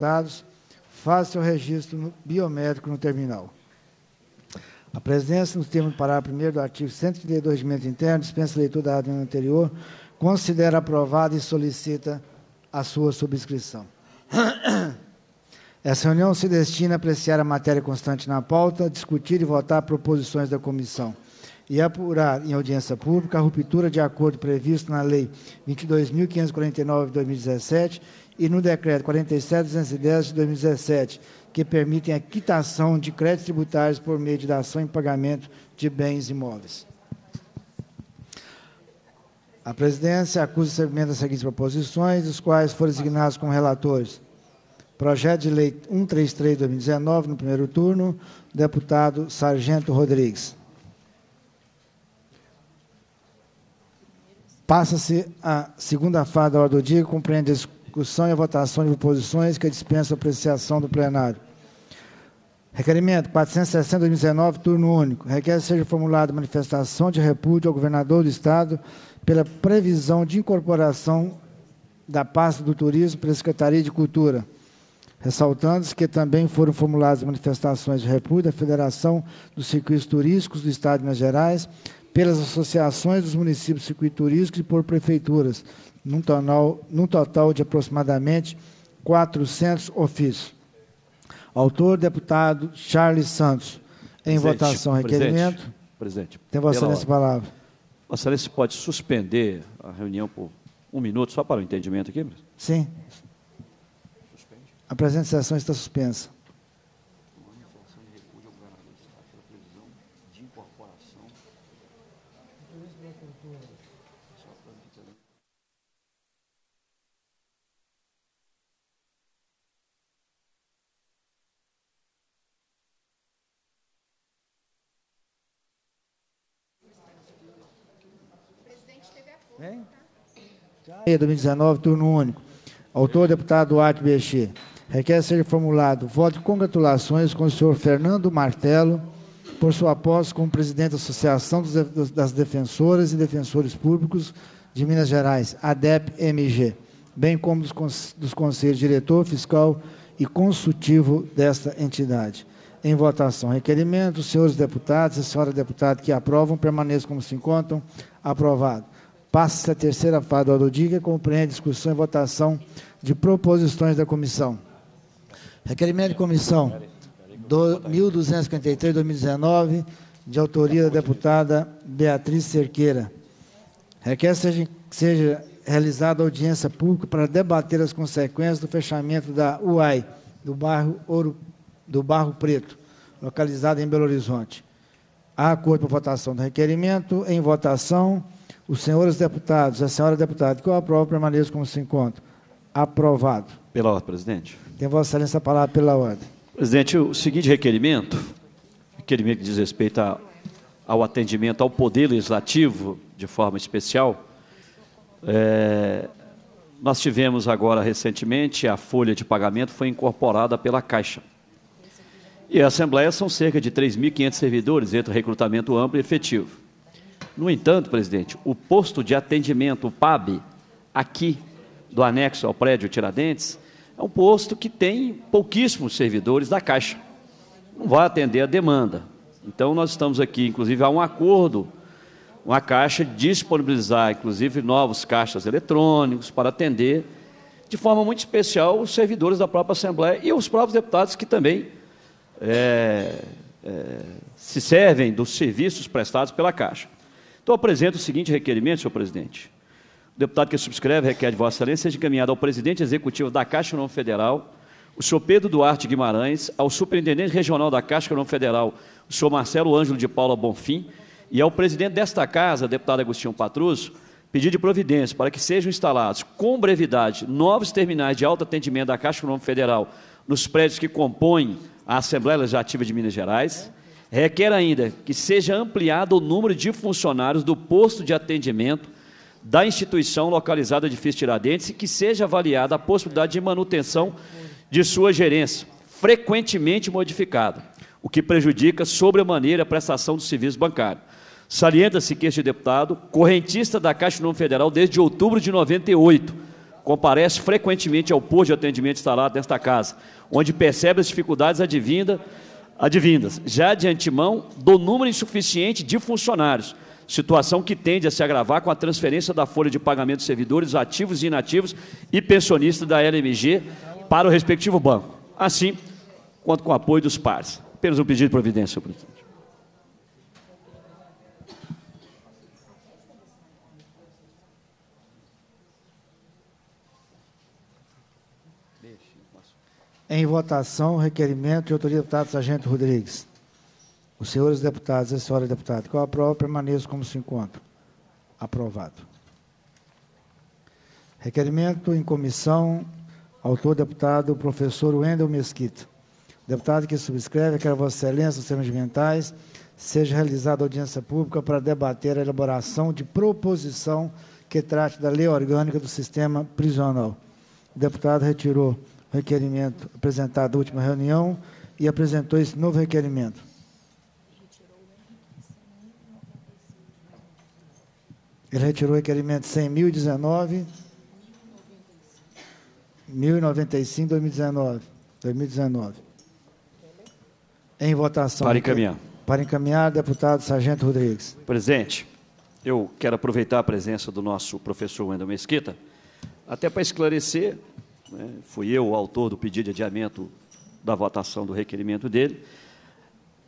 dados, faz seu registro biométrico no terminal. A presença, no termo do parágrafo 1 do artigo 132 de mente interno, dispensa a leitura da ordem anterior, considera aprovada e solicita a sua subscrição. Essa reunião se destina a apreciar a matéria constante na pauta, discutir e votar proposições da comissão e apurar em audiência pública a ruptura de acordo previsto na Lei 22.549 de 2017 e no Decreto 47.210 de 2017, que permitem a quitação de créditos tributários por meio de dação em pagamento de bens imóveis. A presidência acusa o recebimento das seguintes proposições, os quais foram designados como relatores. Projeto de Lei 133 de 2019, no primeiro turno, deputado Sargento Rodrigues. Passa-se a segunda fase da ordem do dia, compreende discussão e a votação de proposições que dispensam apreciação do plenário. Requerimento 460-2019, turno único. Requer que seja formulada manifestação de repúdio ao governador do Estado pela previsão de incorporação da pasta do turismo pela Secretaria de Cultura. Ressaltando-se que também foram formuladas manifestações de repúdio da Federação dos Circuitos Turísticos do Estado de Minas Gerais, pelas associações dos municípios circuito turísticos e por prefeituras, num total, num total de aproximadamente 400 ofícios. Autor, deputado Charles Santos. Em votação, requerimento. Presidente, Tem Vossa Excelência a palavra. Vossa Excelência pode suspender a reunião por um minuto, só para o entendimento aqui? Sim. A presente sessão está suspensa. 2019, turno único. Autor, deputado Duarte Bexê. Requer ser formulado voto de congratulações com o senhor Fernando Martelo por sua posse como presidente da Associação das Defensoras e Defensores Públicos de Minas Gerais, ADEP-MG, bem como dos, dos conselhos diretor, fiscal e consultivo desta entidade. Em votação, requerimento, senhores deputados e senhora deputada que aprovam permaneçam como se encontram. Aprovado. Passa-se a terceira fase do ordem do dia, que compreende discussão e votação de proposições da comissão. Requerimento de comissão do 1253-2019, de autoria da deputada Beatriz Cerqueira. Requer seja, seja realizada audiência pública para debater as consequências do fechamento da UAI, do bairro Ouro, do Barro Preto, localizada em Belo Horizonte. Há acordo para votação do requerimento. Em votação, os senhores deputados, a senhora deputada que eu aprovo, permaneçam como se encontram. Aprovado. Pela ordem, presidente. Tem Vossa Excelência a palavra pela ordem. Presidente, o seguinte requerimento, requerimento que diz respeito a- ao atendimento ao Poder Legislativo, de forma especial, é, nós tivemos agora recentemente, a folha de pagamento foi incorporada pela Caixa. E a Assembleia são cerca de 3.500 servidores, entre recrutamento amplo e efetivo. No entanto, presidente, o posto de atendimento, o PAB, aqui do anexo ao prédio Tiradentes, é um posto que tem pouquíssimos servidores da Caixa. Não vai atender a demanda. Então, nós estamos aqui, inclusive, há um acordo com a Caixa disponibilizar, inclusive, novos caixas eletrônicos para atender, de forma muito especial, os servidores da própria Assembleia e os próprios deputados que também é, é, se servem dos serviços prestados pela Caixa. Então, apresento o seguinte requerimento, senhor presidente. O deputado que subscreve requer de Vossa Excelência seja encaminhado ao presidente executivo da Caixa Econômica Federal, o senhor Pedro Duarte Guimarães, ao superintendente regional da Caixa Econômica Federal, o senhor Marcelo Ângelo de Paula Bonfim, e ao presidente desta casa, deputado Agostinho Patrus, pedir de providência para que sejam instalados com brevidade novos terminais de alto atendimento da Caixa Econômica Federal nos prédios que compõem a Assembleia Legislativa de Minas Gerais. Requer ainda que seja ampliado o número de funcionários do posto de atendimento da instituição localizada de edifício Tiradentes e que seja avaliada a possibilidade de manutenção de sua gerência, frequentemente modificada, o que prejudica sobremaneira a prestação do serviço bancário. Salienta-se que este deputado, correntista da Caixa Econômica Federal desde outubro de 98, comparece frequentemente ao posto de atendimento instalado nesta casa, onde percebe as dificuldades advindas, advindas já de antemão do número insuficiente de funcionários, situação que tende a se agravar com a transferência da folha de pagamento de servidores ativos e inativos e pensionistas da LMG para o respectivo banco. Assim, quanto com o apoio dos pares. Apenas um pedido de providência, senhor presidente. Em votação, requerimento de autoria do deputado Sargento Rodrigues. Os senhores deputados e a senhora deputada que eu aprovo, permaneço como se encontra. Aprovado. Requerimento em comissão, autor deputado professor Wendel Mesquita. Deputado que subscreve, quero Vossa Excelência, os termos ambientais, seja realizada audiência pública para debater a elaboração de proposição que trate da lei orgânica do sistema prisional. O deputado retirou requerimento apresentado na última reunião e apresentou esse novo requerimento. Ele retirou o requerimento 100.019, 1095, 2019. 2019. Em votação. Para encaminhar. Para encaminhar, deputado Sargento Rodrigues. Presidente, eu quero aproveitar a presença do nosso professor Wendel Mesquita, até para esclarecer, né, fui eu o autor do pedido de adiamento da votação do requerimento dele,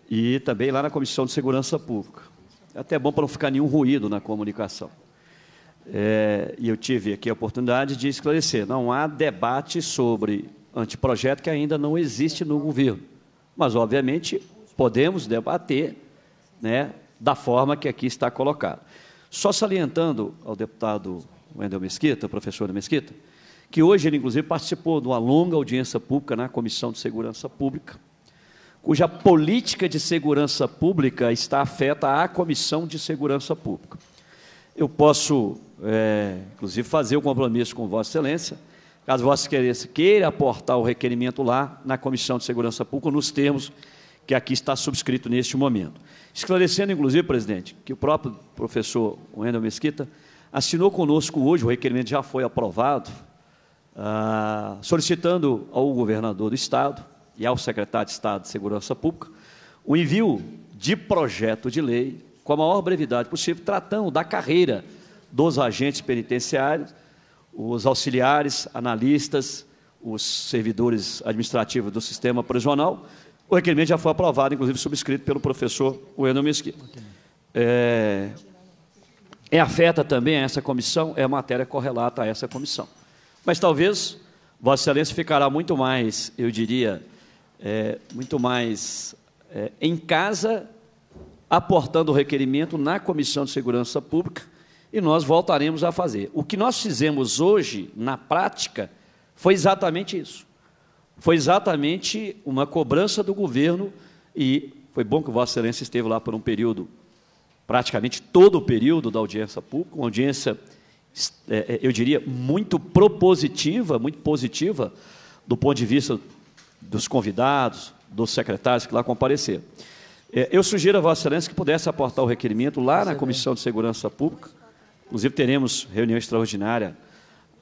e também lá na Comissão de Segurança Pública. É até bom para não ficar nenhum ruído na comunicação. É, e eu tive aqui a oportunidade de esclarecer: não há debate sobre anteprojeto que ainda não existe no governo. Mas, obviamente, podemos debater né, da forma que aqui está colocado. Só salientando ao deputado Wendel Mesquita, professor Mesquita, que hoje ele, inclusive, participou de uma longa audiência pública na Comissão de Segurança Pública, cuja política de segurança pública está afeta à Comissão de Segurança Pública. Eu posso, é, inclusive, fazer o compromisso com Vossa Excelência, caso Vossa Excelência queira aportar o requerimento lá na Comissão de Segurança Pública, nos termos que aqui está subscrito neste momento. Esclarecendo, inclusive, presidente, que o próprio professor Wendel Mesquita assinou conosco hoje, o requerimento já foi aprovado, ah, solicitando ao governador do Estado e ao secretário de Estado de Segurança Pública o envio de projeto de lei com a maior brevidade possível, tratando da carreira dos agentes penitenciários, os auxiliares, analistas, os servidores administrativos do sistema prisional. O requerimento já foi aprovado, inclusive subscrito pelo professor Wendel Mesquita. É, é afeta também a essa comissão, é matéria correlata a essa comissão. Mas talvez Vossa Excelência ficará muito mais, eu diria, é, muito mais é, em casa, aportando o requerimento na Comissão de Segurança Pública, e nós voltaremos a fazer. O que nós fizemos hoje, na prática, foi exatamente isso. Foi exatamente uma cobrança do governo, e foi bom que Vossa Excelência esteve lá por um período, praticamente todo o período da audiência pública, uma audiência, eu diria, muito propositiva, muito positiva, do ponto de vista dos convidados, dos secretários que lá compareceram. É, eu sugiro a Vossa Excelência que pudesse aportar o requerimento lá na Comissão de Segurança Pública. Inclusive, teremos reunião extraordinária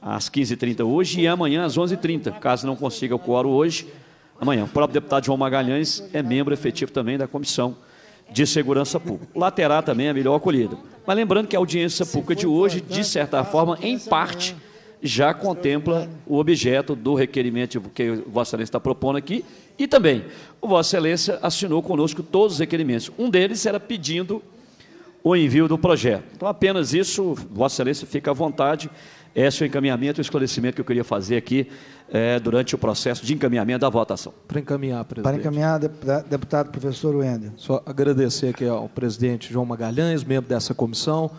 às 15h30 hoje e amanhã às 11h30, caso não consiga o quórum hoje. Amanhã. O próprio deputado João Magalhães é membro efetivo também da Comissão de Segurança Pública. Lá terá também a melhor acolhida. Mas lembrando que a audiência pública de hoje, de certa forma, em parte, já contempla o objeto do requerimento que Vossa Excelência está propondo aqui, e também o Vossa Excelência assinou conosco todos os requerimentos. Um deles era pedindo o envio do projeto. Então, apenas isso, Vossa Excelência fica à vontade. Esse é o encaminhamento e o esclarecimento que eu queria fazer aqui é, durante o processo de encaminhamento da votação. Para encaminhar, presidente. Para encaminhar, deputado professor Wender. Só agradecer aqui ao presidente João Magalhães, membro dessa comissão,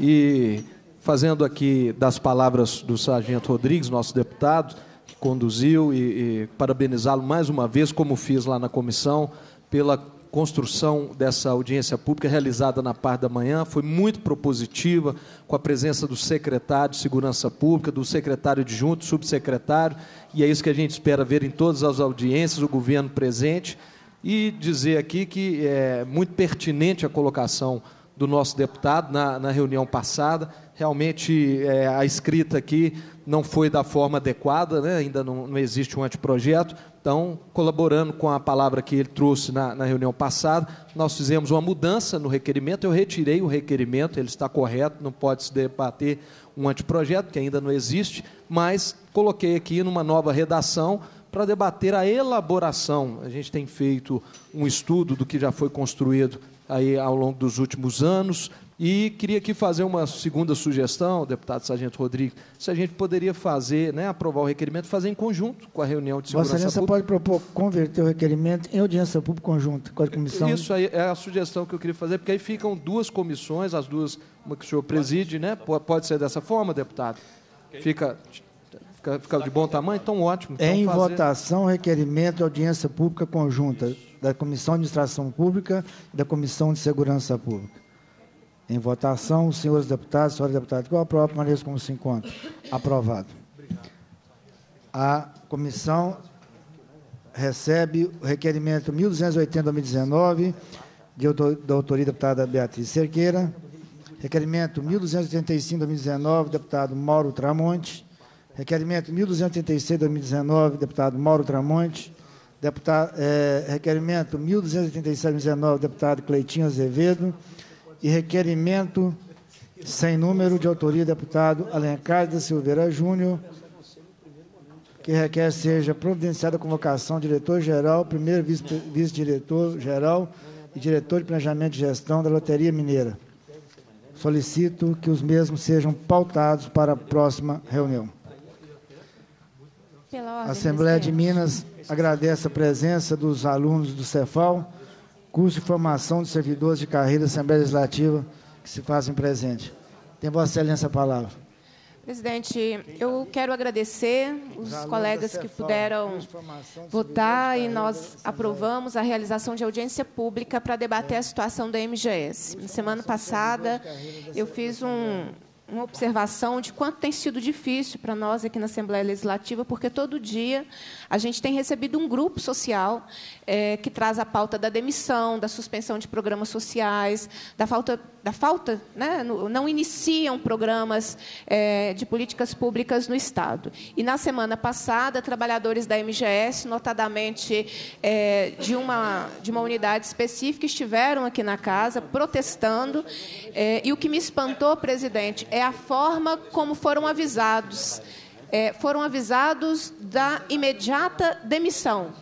e fazendo aqui das palavras do Sargento Rodrigues, nosso deputado, que conduziu, e, e parabenizá-lo mais uma vez, como fiz lá na comissão, pela construção dessa audiência pública realizada na parte da manhã. Foi muito propositiva, com a presença do secretário de Segurança Pública, do secretário adjunto, subsecretário, e é isso que a gente espera ver em todas as audiências, o governo presente. E dizer aqui que é muito pertinente a colocação do nosso deputado na, na reunião passada. Realmente, é, a escrita aqui não foi da forma adequada, né? ainda não, não, existe um anteprojeto. Então, colaborando com a palavra que ele trouxe na, na, reunião passada, nós fizemos uma mudança no requerimento. Eu retirei o requerimento, ele está correto, não pode se debater um anteprojeto, que ainda não existe, mas coloquei aqui numa nova redação para debater a elaboração. A gente tem feito um estudo do que já foi construído aí ao longo dos últimos anos. E queria aqui fazer uma segunda sugestão, deputado Sargento Rodrigues, se a gente poderia fazer, né, aprovar o requerimento, fazer em conjunto com a reunião de segurança Vossa Excelência pode propor converter o requerimento em audiência pública conjunta com a comissão? Isso aí é a sugestão que eu queria fazer, porque aí ficam duas comissões, as duas, uma que o senhor preside, né? Pode ser dessa forma, deputado? Fica, fica, fica de bom tamanho? Então, ótimo. Então, em fazer... votação, requerimento de audiência pública conjunta da Comissão de Administração Pública e da Comissão de Segurança Pública. Em votação, os senhores deputados, senhora deputada, qual a própria maneira como se encontra? Aprovado. A comissão recebe o requerimento 1280-2019, da autoria da deputada Beatriz Cerqueira, requerimento 1285-2019, deputado Mauro Tramonte, requerimento 1286-2019, deputado Mauro Tramonte, deputado, é, requerimento 1287-2019, deputado Cleitinho Azevedo, e requerimento sem número de autoria do deputado Alencar da Silveira Júnior, que requer seja providenciada a convocação diretor-geral, primeiro vice-diretor-geral e diretor de planejamento e gestão da Loteria Mineira. Solicito que os mesmos sejam pautados para a próxima reunião. A Assembleia de Minas agradece a presença dos alunos do Cefal, curso de formação de servidores de carreira da Assembleia Legislativa que se fazem presente. Tem Vossa Excelência a palavra. Presidente, eu quero agradecer os, colegas que puderam votar e nós aprovamos a realização de audiência pública para debater a situação da MGS. Na semana passada, eu fiz um, uma observação de quanto tem sido difícil para nós aqui na Assembleia Legislativa, porque todo dia a gente tem recebido um grupo social é, que traz a pauta da demissão, da suspensão de programas sociais, da falta, da falta né, não iniciam programas é, de políticas públicas no Estado. E na semana passada, trabalhadores da MGS, notadamente é, de, uma, de uma unidade específica, estiveram aqui na casa protestando. É, e o que me espantou, presidente, é a forma como foram avisados. É, foram avisados da imediata demissão,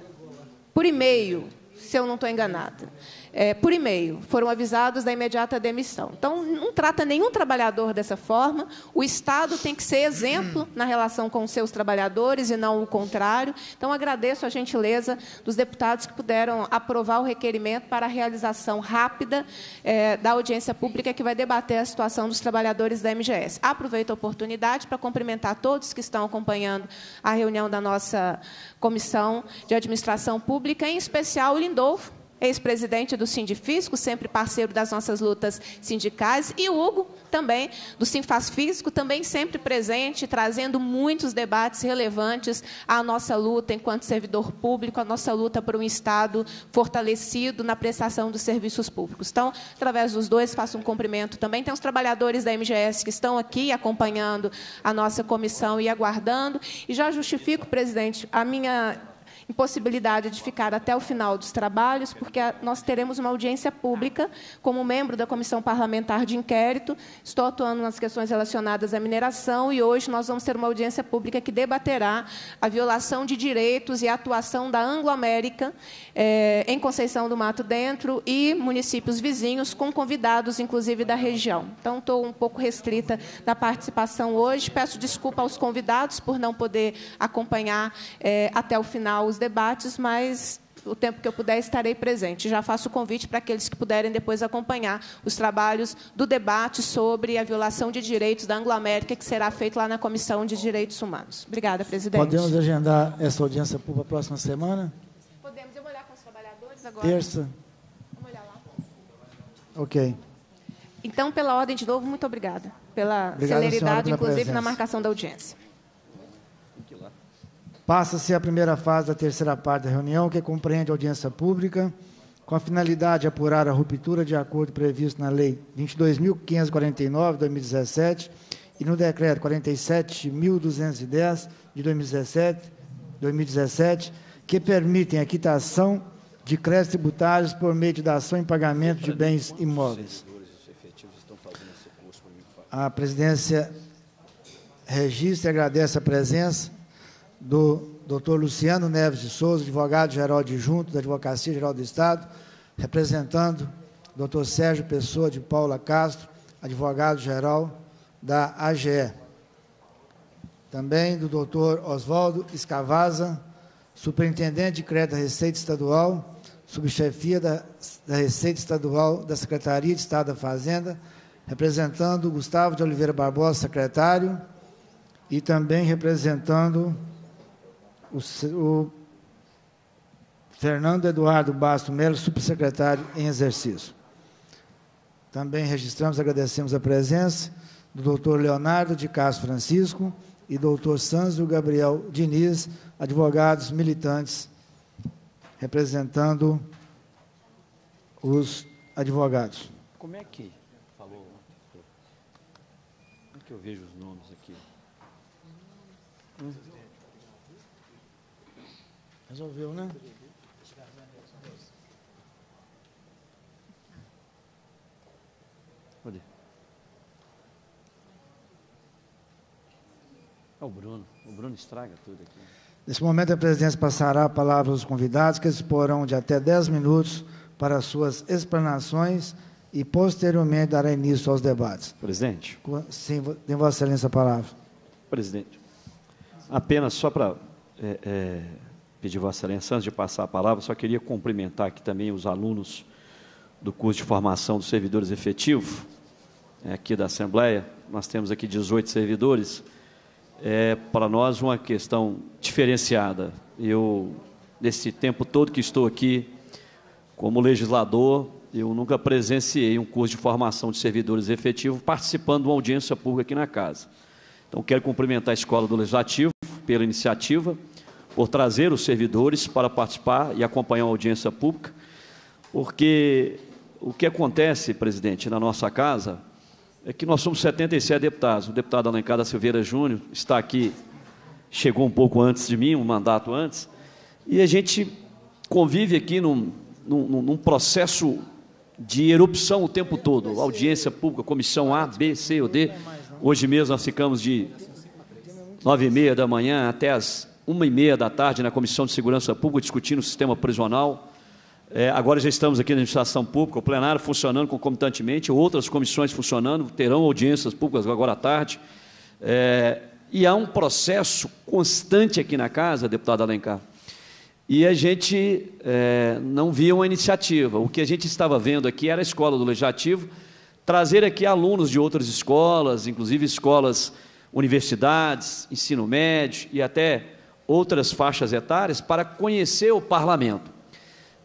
por e-mail, se eu não estou enganada é, por e-mail, foram avisados da imediata demissão. Então, não trata nenhum trabalhador dessa forma. O Estado tem que ser exemplo na relação com seus trabalhadores e não o contrário. Então, agradeço a gentileza dos deputados que puderam aprovar o requerimento para a realização rápida é, da audiência pública que vai debater a situação dos trabalhadores da MGS. Aproveito a oportunidade para cumprimentar todos que estão acompanhando a reunião da nossa Comissão de Administração Pública, em especial o Lindolfo, ex-presidente do Sindifisco, sempre parceiro das nossas lutas sindicais, e Hugo, também, do Sinfaz Físico, também sempre presente, trazendo muitos debates relevantes à nossa luta enquanto servidor público, à nossa luta por um Estado fortalecido na prestação dos serviços públicos. Então, através dos dois, faço um cumprimento também. Tem os trabalhadores da MGS que estão aqui acompanhando a nossa comissão e aguardando. E já justifico, presidente, a minha impossibilidade de ficar até o final dos trabalhos, porque nós teremos uma audiência pública como membro da Comissão Parlamentar de Inquérito. Estou atuando nas questões relacionadas à mineração e hoje nós vamos ter uma audiência pública que debaterá a violação de direitos e a atuação da Anglo-América eh, em Conceição do Mato Dentro e municípios vizinhos, com convidados, inclusive, da região. Então, estou um pouco restrita da participação hoje. Peço desculpa aos convidados por não poder acompanhar eh, até o final os debates, mas o tempo que eu puder estarei presente. Já faço o convite para aqueles que puderem depois acompanhar os trabalhos do debate sobre a violação de direitos da Anglo-América, que será feito lá na Comissão de Direitos Humanos. Obrigada, presidente. Podemos agendar essa audiência para a próxima semana? Podemos. Eu vou olhar com os trabalhadores agora. Terça. Vamos olhar lá. Ok. Então, pela ordem de novo, muito obrigada. Pela Obrigado, celeridade, pela inclusive, presença. na marcação da audiência. Passa-se a primeira fase da terceira parte da reunião, que compreende audiência pública com a finalidade de apurar a ruptura de acordo previsto na Lei 22.549, de 2017, e no Decreto 47.210, de 2017, 2017, que permitem a quitação de créditos tributários por meio de dação em pagamento de bens imóveis. A presidência registra e agradece a presença do Dr. Luciano Neves de Souza, advogado-geral adjunto da Advocacia Geral do Estado, representando o Dr. Sérgio Pessoa de Paula Castro, advogado-geral da AGE. Também do Dr. Oswaldo Escavaza, superintendente de crédito da Receita Estadual, subchefia da, da Receita Estadual da Secretaria de Estado da Fazenda, representando Gustavo de Oliveira Barbosa, secretário, e também representando o, o Fernando Eduardo Basto Melo, subsecretário em exercício. Também registramos, agradecemos a presença do doutor Leonardo de Castro Francisco e doutor Sanzio Gabriel Diniz, advogados militantes, representando os advogados. Como é que falou? Como é que eu vejo os nomes aqui? Hum? Resolveu, né? Cadê? É o Bruno. O Bruno estraga tudo aqui. Nesse momento, a presidência passará a palavra aos convidados, que disporão de até 10 minutos para suas explanações e, posteriormente, dará início aos debates. Presidente. Sim, tem Vossa Excelência a palavra. Presidente. Apenas só para é, é pedir Vossa Excelência, antes de passar a palavra, só queria cumprimentar aqui também os alunos do curso de formação dos servidores efetivos, é, aqui da Assembleia. Nós temos aqui 18 servidores. É, para nós, uma questão diferenciada. Eu, nesse tempo todo que estou aqui, como legislador, eu nunca presenciei um curso de formação de servidores efetivos participando de uma audiência pública aqui na casa. Então, quero cumprimentar a Escola do Legislativo pela iniciativa por trazer os servidores para participar e acompanhar a audiência pública, porque o que acontece, presidente, na nossa casa, é que nós somos 77 deputados. O deputado Alencar da Silveira Júnior está aqui, chegou um pouco antes de mim, um mandato antes, e a gente convive aqui num, num, num processo de erupção o tempo todo. Audiência pública, comissão A, B, C ou D. Hoje mesmo nós ficamos de nove e meia da manhã até as uma e meia da tarde na Comissão de Segurança Pública discutindo o sistema prisional. É, agora já estamos aqui na administração pública, o plenário funcionando concomitantemente, outras comissões funcionando, terão audiências públicas agora à tarde. É, e há um processo constante aqui na casa, deputado Alencar. E a gente é, não via uma iniciativa. O que a gente estava vendo aqui era a escola do legislativo, trazer aqui alunos de outras escolas, inclusive escolas, universidades, ensino médio e até outras faixas etárias para conhecer o parlamento.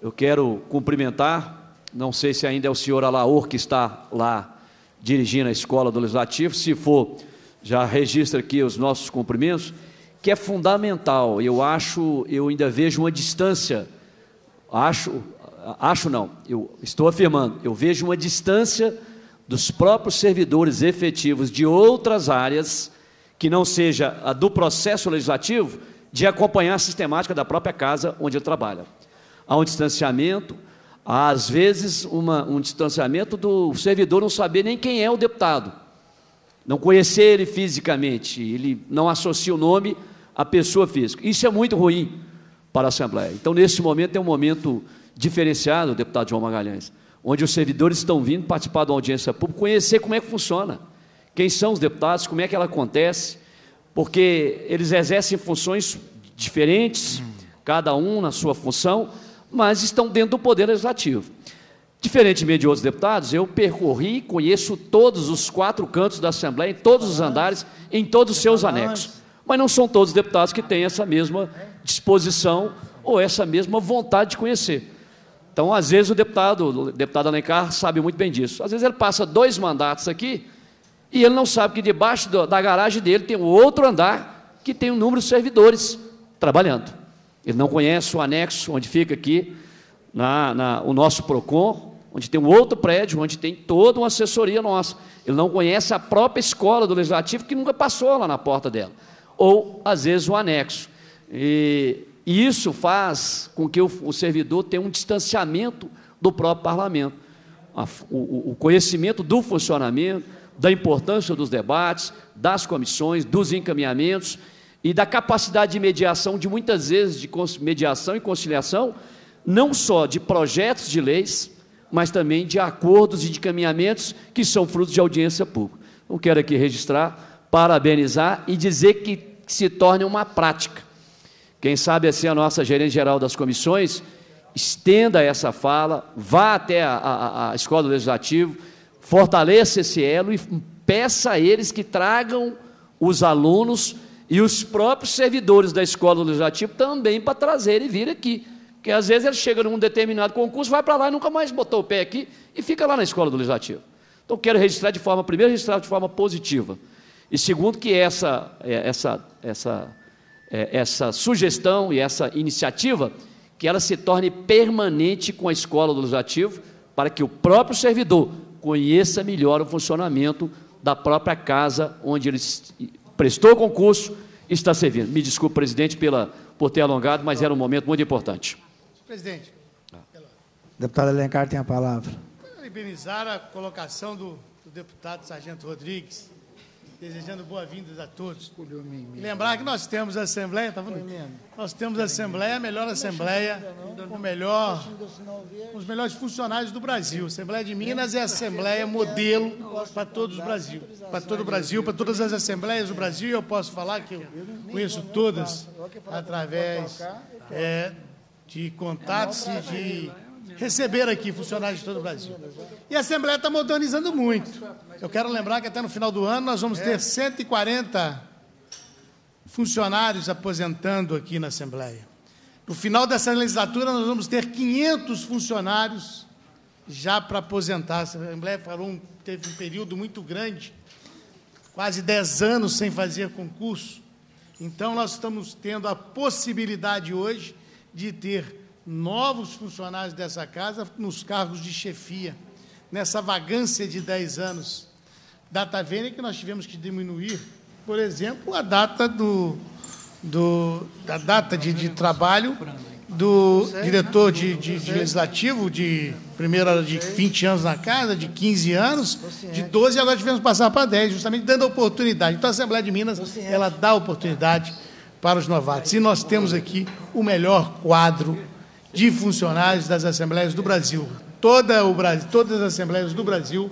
Eu quero cumprimentar, não sei se ainda é o senhor Alaor que está lá dirigindo a escola do Legislativo, se for, já registra aqui os nossos cumprimentos, que é fundamental. Eu acho, eu ainda vejo uma distância, acho, acho não, eu estou afirmando, eu vejo uma distância dos próprios servidores efetivos de outras áreas que não seja a do processo legislativo de acompanhar a sistemática da própria casa onde ele trabalha. Há um distanciamento, há, às vezes, uma, um distanciamento do servidor não saber nem quem é o deputado, não conhecer ele fisicamente, ele não associa o nome à pessoa física. Isso é muito ruim para a Assembleia. Então, nesse momento, é um momento diferenciado, deputado João Magalhães, onde os servidores estão vindo participar de uma audiência pública, conhecer como é que funciona, quem são os deputados, como é que ela acontece, porque eles exercem funções diferentes, cada um na sua função, mas estão dentro do Poder Legislativo. Diferentemente de outros deputados, eu percorri conheço todos os quatro cantos da Assembleia, em todos os andares, em todos os seus anexos. Mas não são todos os deputados que têm essa mesma disposição ou essa mesma vontade de conhecer. Então, às vezes, o deputado, o deputado Alencar sabe muito bem disso. Às vezes ele passa dois mandatos aqui e ele não sabe que debaixo da garagem dele tem outro andar que tem um número de servidores trabalhando. Ele não conhece o anexo onde fica aqui na, na, o nosso PROCON, onde tem um outro prédio, onde tem toda uma assessoria nossa. Ele não conhece a própria escola do Legislativo, que nunca passou lá na porta dela. Ou, às vezes, o anexo. E, e isso faz com que o, o, servidor tenha um distanciamento do próprio parlamento. A, o, o conhecimento do funcionamento, da importância dos debates, das comissões, dos encaminhamentos e da capacidade de mediação, de muitas vezes de mediação e conciliação, não só de projetos de leis, mas também de acordos e de caminhamentos que são frutos de audiência pública. Então, quero aqui registrar, parabenizar e dizer que, que se torne uma prática. Quem sabe assim a nossa gerente geral das comissões estenda essa fala, vá até a, a, a Escola do Legislativo, fortaleça esse elo e peça a eles que tragam os alunos e os próprios servidores da Escola do Legislativo também para trazer e vir aqui porque às vezes ele chega num determinado concurso, vai para lá e nunca mais botou o pé aqui e fica lá na escola do legislativo. Então quero registrar de forma, primeiro registrar de forma positiva. E segundo que essa, é, essa, essa, é, essa sugestão e essa iniciativa, que ela se torne permanente com a escola do legislativo, para que o próprio servidor conheça melhor o funcionamento da própria casa onde ele prestou o concurso e está servindo. Me desculpe, presidente, pela, por ter alongado, mas era um momento muito importante. Presidente. Deputado Alencar tem a palavra. Parabenizar a colocação do, do deputado Sargento Rodrigues, desejando boas-vindas a todos. E lembrar que nós temos a Assembleia, tá vendo? Nós temos a Assembleia, a melhor Assembleia, o melhor, os melhores funcionários do Brasil. A Assembleia de Minas é a Assembleia modelo para todos os Brasil, para todo o Brasil, para todas as Assembleias do Brasil. Eu posso falar que eu conheço todas através é, de contatos e de receber aqui funcionários de todo o Brasil. E a Assembleia está modernizando muito. Eu quero lembrar que até no final do ano nós vamos ter 140 funcionários aposentando aqui na Assembleia. No final dessa legislatura nós vamos ter 500 funcionários já para aposentar. A Assembleia falou, teve um período muito grande, quase 10 anos sem fazer concurso. Então nós estamos tendo a possibilidade hoje de ter novos funcionários dessa casa nos cargos de chefia, nessa vagância de 10 anos. Data vênia que nós tivemos que diminuir, por exemplo, a data do, do da data de, de trabalho do diretor de, de, de, legislativo, de primeira de 20 anos na casa, de 15 anos, de 12, e agora tivemos que passar para 10, justamente dando oportunidade. Então a Assembleia de Minas, ela dá oportunidade para os novatos. E nós temos aqui o melhor quadro de funcionários das Assembleias do Brasil. Toda o Brasil todas as Assembleias do Brasil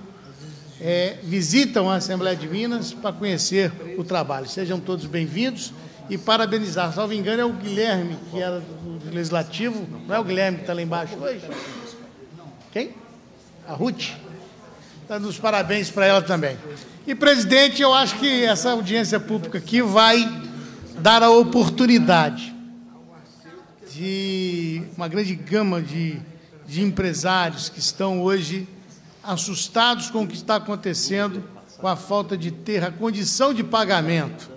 é, visitam a Assembleia de Minas para conhecer o trabalho. Sejam todos bem-vindos e parabenizar. Salvo engano, é o Guilherme, que era do Legislativo, não é o Guilherme que está lá embaixo hoje? Quem? A Ruth. Dando os parabéns para ela também. E, presidente, eu acho que essa audiência pública aqui vai dar a oportunidade de uma grande gama de, de empresários que estão hoje assustados com o que está acontecendo, com a falta de ter a condição de pagamento.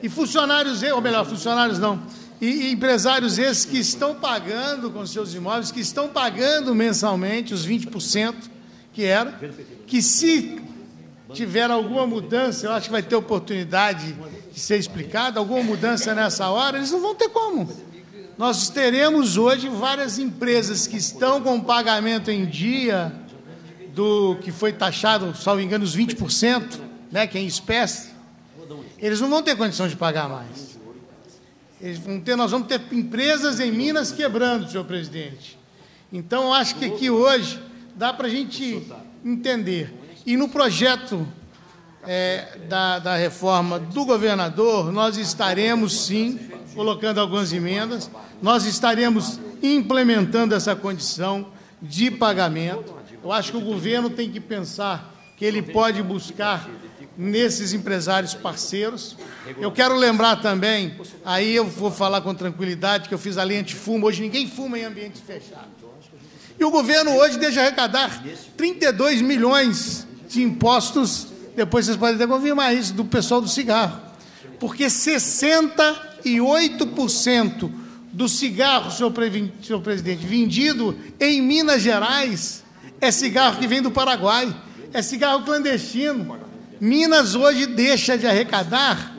E funcionários, ou melhor, funcionários não, e, e empresários esses que estão pagando com seus imóveis, que estão pagando mensalmente os 20% que era, que se tiver alguma mudança, eu acho que vai ter oportunidade de ser explicada, alguma mudança nessa hora, eles não vão ter como. Nós teremos hoje várias empresas que estão com pagamento em dia do que foi taxado, salvo engano, os 20%, né, que é em espécie, eles não vão ter condição de pagar mais. Eles vão ter, nós vamos ter empresas em Minas quebrando, senhor presidente. Então, acho que aqui hoje dá para a gente entender. E no projeto é, da, da reforma do governador, nós estaremos sim colocando algumas emendas, nós estaremos implementando essa condição de pagamento. Eu acho que o governo tem que pensar que ele pode buscar nesses empresários parceiros. Eu quero lembrar também, aí eu vou falar com tranquilidade, que eu fiz a lei antifumo, hoje ninguém fuma em ambientes fechados. E o governo hoje deixa arrecadar 32 milhões de impostos depois vocês podem até confirmar isso do pessoal do cigarro. Porque 68% do cigarro, senhor, presidente, vendido em Minas Gerais, é cigarro que vem do Paraguai, é cigarro clandestino. Minas hoje deixa de arrecadar,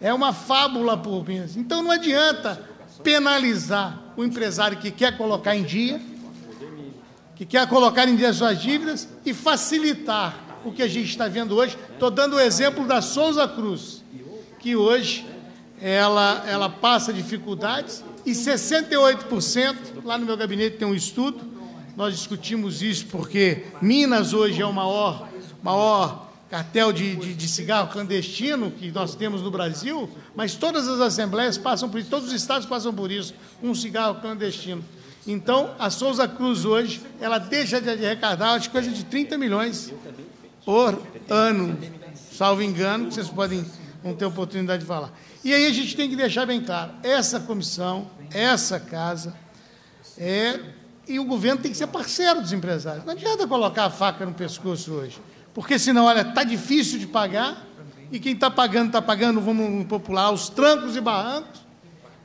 é uma fábula por Minas. Então não adianta penalizar o empresário que quer colocar em dia, que quer colocar em dia suas dívidas e facilitar o que a gente está vendo hoje. Estou dando o exemplo da Souza Cruz, que hoje ela, ela passa dificuldades e 68%, lá no meu gabinete tem um estudo, nós discutimos isso porque Minas hoje é o maior, maior cartel de, de, de, cigarro clandestino que nós temos no Brasil, mas todas as assembleias passam por isso, todos os estados passam por isso, um cigarro clandestino. Então, a Souza Cruz hoje, ela deixa de arrecadar, acho coisa de 30 milhões por ano, salvo engano, que vocês podem vão ter oportunidade de falar. E aí a gente tem que deixar bem claro, essa comissão essa casa é. E o governo tem que ser parceiro dos empresários. Não adianta colocar a faca no pescoço hoje. Porque senão, olha, está difícil de pagar, e quem está pagando, está pagando, vamos popular, os trancos e barrancos,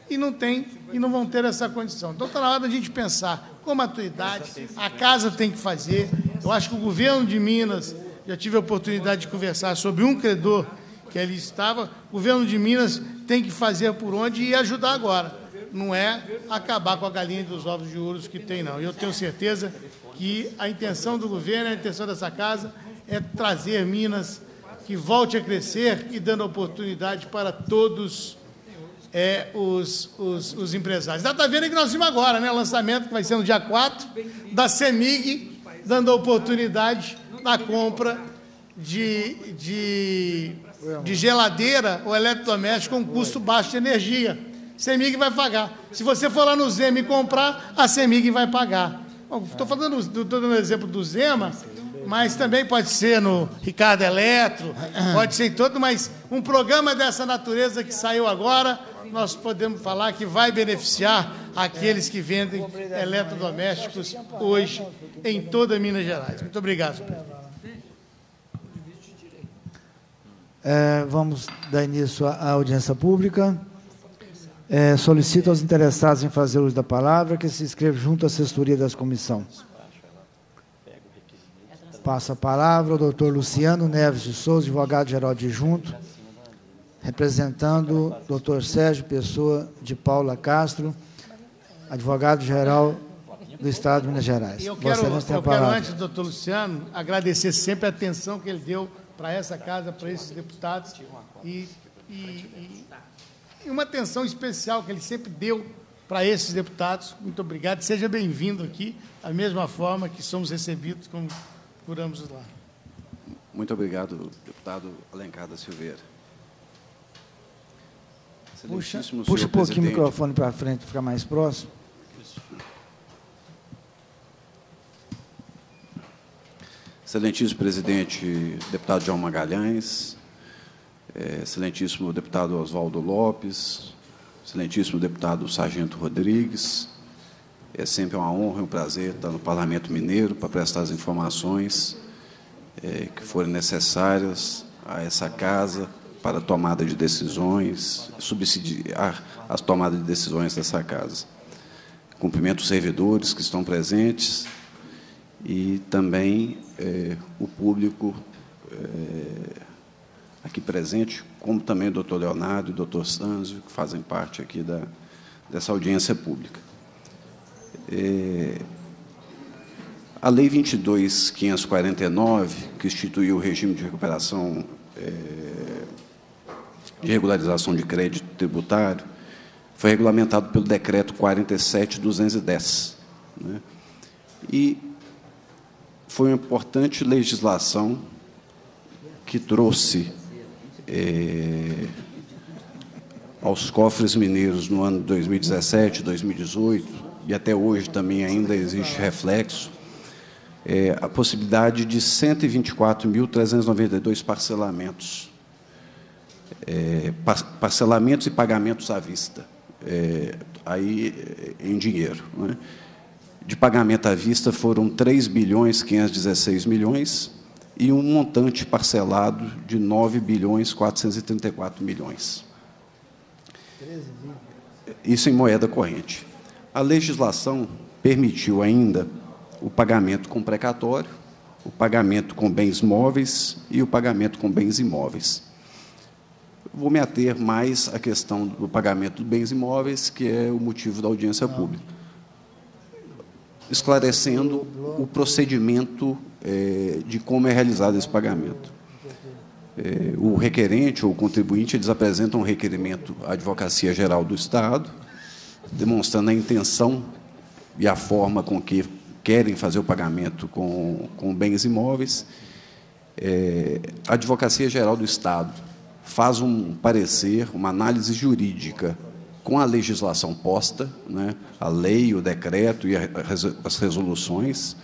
e não tem, e não vão ter essa condição. Então está na hora da gente pensar com maturidade, a casa tem que fazer. Eu acho que o governo de Minas, já tive a oportunidade de conversar sobre um credor que ali estava, o governo de Minas tem que fazer por onde e ajudar agora não é acabar com a galinha dos ovos de ouro que tem, não. Eu tenho certeza que a intenção do governo, a intenção dessa casa é trazer Minas que volte a crescer e dando oportunidade para todos é, os, os, os, empresários. Está vendo que nós vimos agora, né? O lançamento que vai ser no dia 4 da CEMIG, dando oportunidade da compra de, de, de geladeira ou eletrodoméstico com custo baixo de energia. CEMIG vai pagar. Se você for lá no Zema e comprar, a CEMIG vai pagar. Estou falando, estou dando exemplo do Zema, mas também pode ser no Ricardo Eletro, pode ser em todo, mas um programa dessa natureza que saiu agora, nós podemos falar que vai beneficiar aqueles que vendem eletrodomésticos hoje em toda Minas Gerais. Muito obrigado. É, vamos dar início à audiência pública. É, solicito aos interessados em fazer uso da palavra que se inscrevam junto à assessoria das comissões. Passa a palavra ao doutor Luciano Neves de Souza, advogado-geral adjunto, representando o doutor Sérgio Pessoa de Paula Castro, advogado-geral do Estado de Minas Gerais. Eu quero, eu quero antes, doutor Luciano, agradecer sempre a atenção que ele deu para essa casa, para esses deputados, e, e, e e uma atenção especial que ele sempre deu para esses deputados. Muito obrigado. Seja bem-vindo aqui, da mesma forma que somos recebidos como curamos lá. Muito obrigado, deputado Alencar da Silveira. Puxa, puxa um pouquinho o microfone para frente, ficar mais próximo. Excelentíssimo presidente, deputado João Magalhães, é, excelentíssimo deputado Oswaldo Lopes, excelentíssimo deputado Sargento Rodrigues. É sempre uma honra e um prazer estar no Parlamento Mineiro para prestar as informações é, que forem necessárias a essa casa para a tomada de decisões, subsidiar as tomadas de decisões dessa casa. Cumprimento os servidores que estão presentes e também é, o público é, aqui presente, como também o doutor Leonardo e o doutor Sanzio, que fazem parte aqui da, dessa audiência pública. É, a Lei 22.549, que instituiu o regime de recuperação é, de regularização de crédito tributário, foi regulamentado pelo Decreto 47.210. Né? E foi uma importante legislação que trouxe é, aos cofres mineiros no ano 2017, 2018, e até hoje também ainda existe reflexo, é, a possibilidade de 124.392 parcelamentos. É, parcelamentos e pagamentos à vista, é, aí é, em dinheiro. Né? De pagamento à vista foram 3 bilhões 516 milhões, e um montante parcelado de 9 bilhões 434 milhões. isso em moeda corrente. A legislação permitiu ainda o pagamento com precatório, o pagamento com bens móveis e o pagamento com bens imóveis. Vou me ater mais à questão do pagamento dos bens imóveis, que é o motivo da audiência pública, esclarecendo o procedimento é, de como é realizado esse pagamento. É, o requerente ou o contribuinte eles apresentam um requerimento à Advocacia Geral do Estado, demonstrando a intenção e a forma com que querem fazer o pagamento com, com bens imóveis. É, a Advocacia Geral do Estado faz um parecer, uma análise jurídica com a legislação posta, né, a lei, o decreto e as resoluções,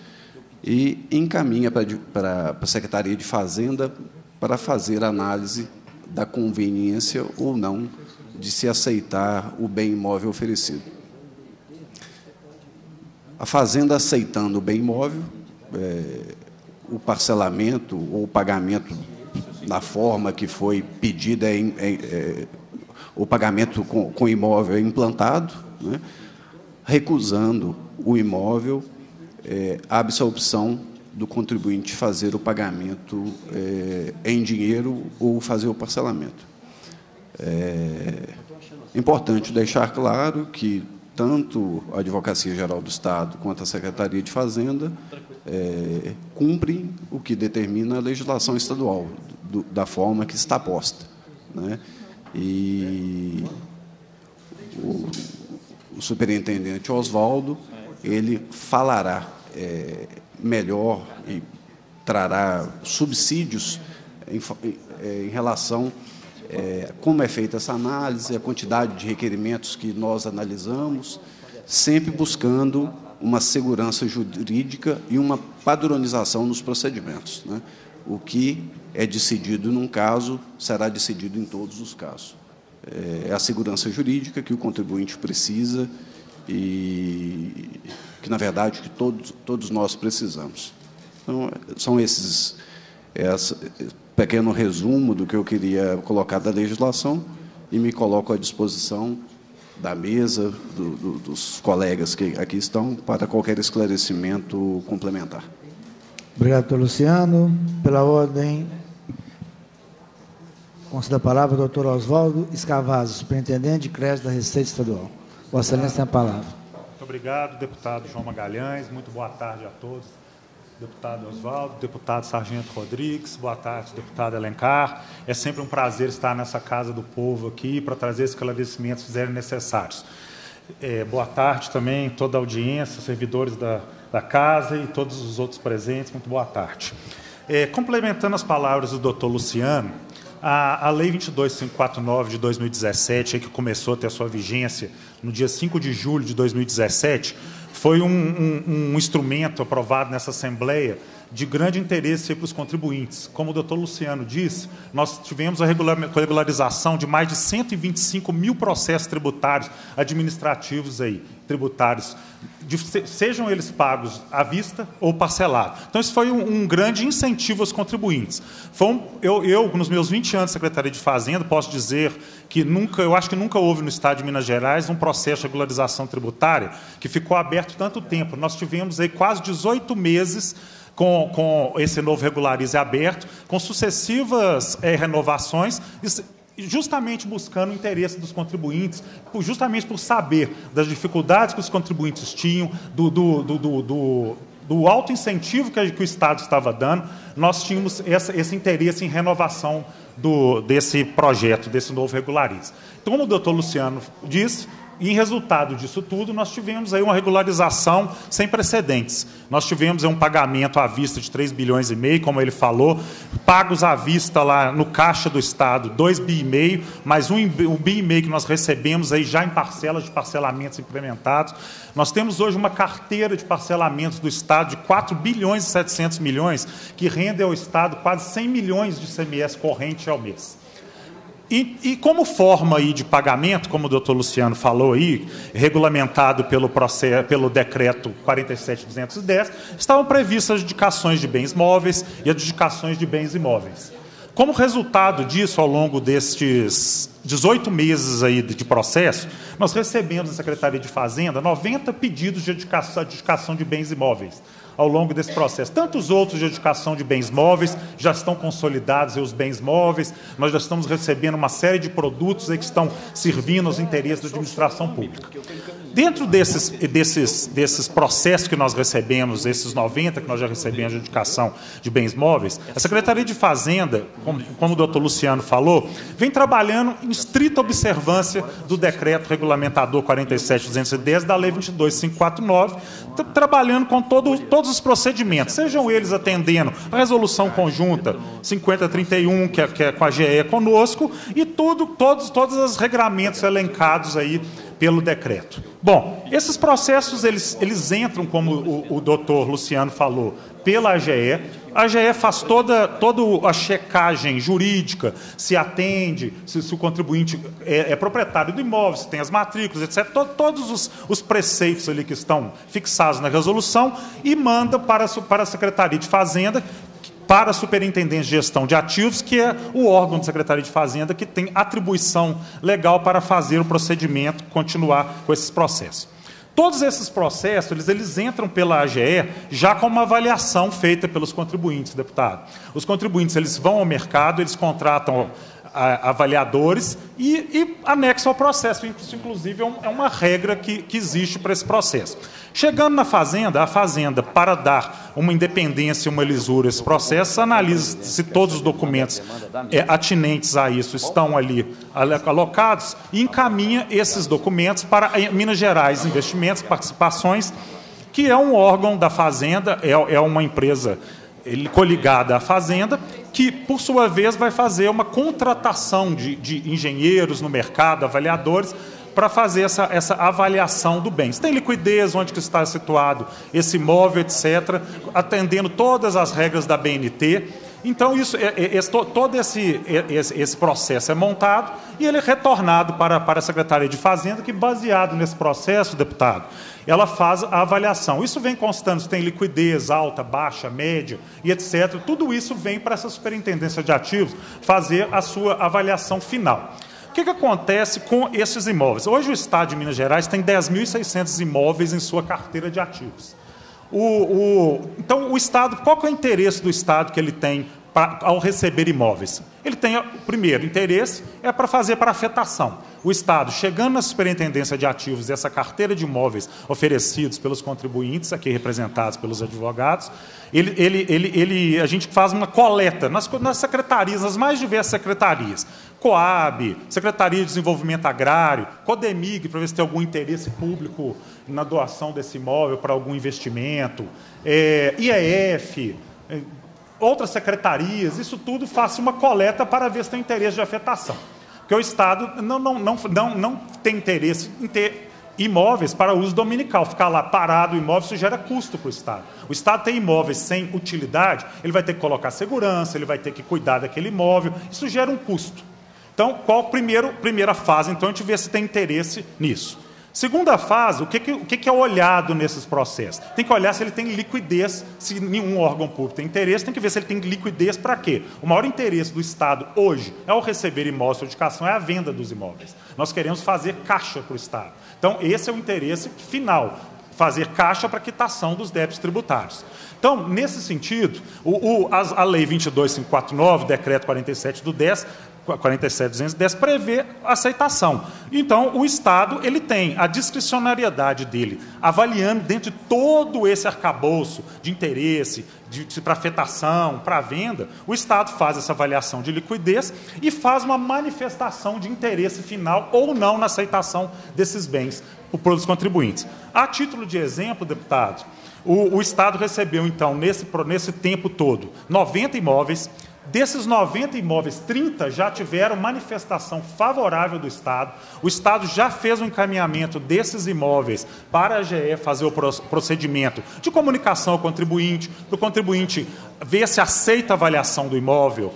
e encaminha para a Secretaria de Fazenda para fazer análise da conveniência ou não de se aceitar o bem imóvel oferecido. A Fazenda aceitando o bem imóvel, é, o parcelamento ou o pagamento na forma que foi pedida, é, é, o pagamento com, com imóvel implantado, né, recusando o imóvel, abre-se a opção do contribuinte fazer o pagamento é, em dinheiro ou fazer o parcelamento. É importante deixar claro que tanto a Advocacia Geral do Estado quanto a Secretaria de Fazenda é, cumprem o que determina a legislação estadual, do, da forma que está posta. Né? E o, o superintendente Oswaldo ele falará é, melhor e trará subsídios em, é, em relação é, como é feita essa análise, a quantidade de requerimentos que nós analisamos, sempre buscando uma segurança jurídica e uma padronização nos procedimentos. Né? O que é decidido num caso será decidido em todos os casos. É a segurança jurídica que o contribuinte precisa e que, na verdade, que todos, todos nós precisamos. Então, são esses esse pequeno resumo do que eu queria colocar da legislação e me coloco à disposição da mesa, do, do, dos colegas que aqui estão, para qualquer esclarecimento complementar. Obrigado, Luciano. Pela ordem, conceda a palavra ao doutor Oswaldo Escavazzo, superintendente de crédito da Receita Estadual. Vossa Excelência tem a palavra. Muito obrigado, deputado João Magalhães. Muito boa tarde a todos. Deputado Oswaldo, deputado Sargento Rodrigues, boa tarde, deputado Elencar. É sempre um prazer estar nessa casa do povo aqui para trazer esclarecimentos que fizerem necessários. É, boa tarde também toda a audiência, servidores da, da casa e todos os outros presentes. Muito boa tarde. É, complementando as palavras do doutor Luciano, a, a Lei 22549 de 2017, que começou a ter sua vigência no dia 5 de julho de 2017, foi um, um, um instrumento aprovado nessa Assembleia de grande interesse para os contribuintes. Como o doutor Luciano disse, nós tivemos a regularização de mais de 125 mil processos tributários administrativos aí, tributários, de, sejam eles pagos à vista ou parcelados. Então, isso foi um, um grande incentivo aos contribuintes. Um, eu, eu, nos meus 20 anos de Secretaria de Fazenda, posso dizer que nunca, eu acho que nunca houve no Estado de Minas Gerais um processo de regularização tributária que ficou aberto tanto tempo. Nós tivemos aí quase 18 meses com, com esse novo regularize aberto, com sucessivas é, renovações, justamente buscando o interesse dos contribuintes, justamente por saber das dificuldades que os contribuintes tinham, do, do, do, do, do alto incentivo que, o Estado estava dando, nós tínhamos esse interesse em renovação do, desse projeto, desse novo regularize. Então, como o doutor Luciano disse, e, em resultado disso tudo, nós tivemos aí uma regularização sem precedentes. Nós tivemos um pagamento à vista de 3 bilhões e meio, como ele falou, pagos à vista lá no caixa do Estado, 2 bi e meio, mais um, um bi e meio que nós recebemos aí já em parcelas de parcelamentos implementados. Nós temos hoje uma carteira de parcelamentos do Estado de 4 bilhões e 700 milhões, que rende ao Estado quase 100 milhões de CMS corrente ao mês. E, e, como forma aí de pagamento, como o doutor Luciano falou aí, regulamentado pelo, processo, pelo decreto 47210, estavam previstas adjudicações de bens móveis e adjudicações de bens imóveis. Como resultado disso, ao longo destes 18 meses aí de processo, nós recebemos na Secretaria de Fazenda 90 pedidos de adjudicação de bens imóveis ao longo desse processo. Tantos outros de educação de bens móveis já estão consolidados, os bens móveis, nós já estamos recebendo uma série de produtos que estão servindo aos interesses da administração pública. Dentro desses, desses, desses processos que nós recebemos, esses 90 que nós já recebemos de educação de bens móveis, a Secretaria de Fazenda, como, como o doutor Luciano falou, vem trabalhando em estrita observância do decreto regulamentador 47210 da Lei 22549, trabalhando com todo, todos os procedimentos, sejam eles atendendo a resolução conjunta 5031, que é, que é com a GE conosco, e tudo, todos, todos os regramentos elencados aí pelo decreto. Bom, esses processos eles, eles entram, como o, o doutor Luciano falou, pela AGE. A AGE faz toda, toda a checagem jurídica, se atende, se, se o contribuinte é, é, proprietário do imóvel, se tem as matrículas, etc. todos os, os, preceitos ali que estão fixados na resolução e manda para, para a Secretaria de Fazenda, para a Superintendência de Gestão de Ativos, que é o órgão da Secretaria de Fazenda que tem atribuição legal para fazer o procedimento, continuar com esses processos. Todos esses processos, eles, eles entram pela AGE já com uma avaliação feita pelos contribuintes, deputado. Os contribuintes eles vão ao mercado, eles contratam avaliadores e, e anexam ao processo. Isso, inclusive, é, é uma regra que, que existe para esse processo. Chegando na Fazenda, a Fazenda, para dar uma independência uma lisura a esse processo, analisa se todos os documentos é, atinentes a isso estão ali alocados e encaminha esses documentos para Minas Gerais Investimentos, Participações, que é um órgão da Fazenda, é, é uma empresa coligada à Fazenda, que, por sua vez, vai fazer uma contratação de, de engenheiros no mercado, avaliadores, para fazer essa, essa avaliação do bem. Se tem liquidez, onde que está situado esse imóvel, etc., atendendo todas as regras da BNT. Então, isso, é, é, esse, todo esse, é, esse, esse, processo é montado e ele é retornado para, para a Secretaria de Fazenda, que, baseado nesse processo, deputado, ela faz a avaliação. Isso vem constando se tem liquidez alta, baixa, média e etc. Tudo isso vem para essa superintendência de ativos fazer a sua avaliação final que, que acontece com esses imóveis? Hoje o Estado de Minas Gerais tem 10.600 imóveis em sua carteira de ativos. O, o, então, o Estado, qual é o interesse do Estado que ele tem pra, ao receber imóveis? Ele tem, o primeiro interesse é para fazer para afetação. O Estado, chegando na superintendência de ativos dessa carteira de imóveis oferecidos pelos contribuintes, aqui representados pelos advogados, ele, ele, ele, ele, a gente faz uma coleta nas, nas secretarias, nas mais diversas secretarias. Coab, Secretaria de Desenvolvimento Agrário, Codemig, para ver se tem algum interesse público na doação desse imóvel para algum investimento, é, IEF, outras secretarias, isso tudo faça uma coleta para ver se tem interesse de afetação. Porque o Estado não, não, não, não, não tem interesse em ter imóveis para uso dominical. Ficar lá parado o imóvel, isso gera custo para o Estado. O Estado tem imóveis sem utilidade, ele vai ter que colocar segurança, ele vai ter que cuidar daquele imóvel, isso gera um custo. Então, qual a primeira fase? Então, a gente vê se tem interesse nisso. Segunda fase, o que, que, o que, é olhado nesses processos? Tem que olhar se ele tem liquidez, se nenhum órgão público tem interesse, tem que ver se ele tem liquidez para quê? O maior interesse do Estado hoje, ao receber imóveis de educação, é a venda dos imóveis. Nós queremos fazer caixa para o Estado. Então, esse é o interesse final, fazer caixa para quitação dos débitos tributários. Então, nesse sentido, o, o, a Lei 22549, Decreto 47 do 10, 47210 prevê aceitação. Então, o Estado ele tem a discricionariedade dele, avaliando dentro de todo esse arcabouço de interesse, de, de para afetação, para venda, o Estado faz essa avaliação de liquidez e faz uma manifestação de interesse final ou não na aceitação desses bens por os contribuintes. A título de exemplo, deputado, o, o Estado recebeu, então, nesse, nesse tempo todo, 90 imóveis, Desses 90 imóveis, 30 já tiveram manifestação favorável do Estado. O Estado já fez o um encaminhamento desses imóveis para a GE fazer o procedimento de comunicação ao contribuinte, para o contribuinte ver se aceita a avaliação do imóvel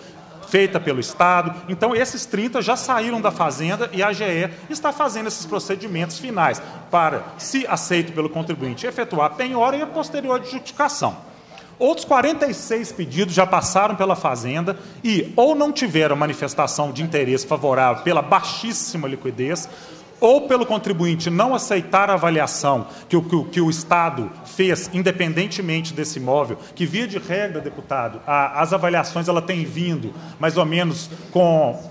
feita pelo Estado. Então, esses 30 já saíram da Fazenda e a GE está fazendo esses procedimentos finais para, se aceito pelo contribuinte, efetuar a penhora e a posterior adjudicação. Outros 46 pedidos já passaram pela Fazenda e ou não tiveram manifestação de interesse favorável pela baixíssima liquidez, ou pelo contribuinte não aceitar a avaliação que o, que, que o Estado fez, independentemente desse imóvel, que via de regra, deputado, a, as avaliações ela tem vindo mais ou menos com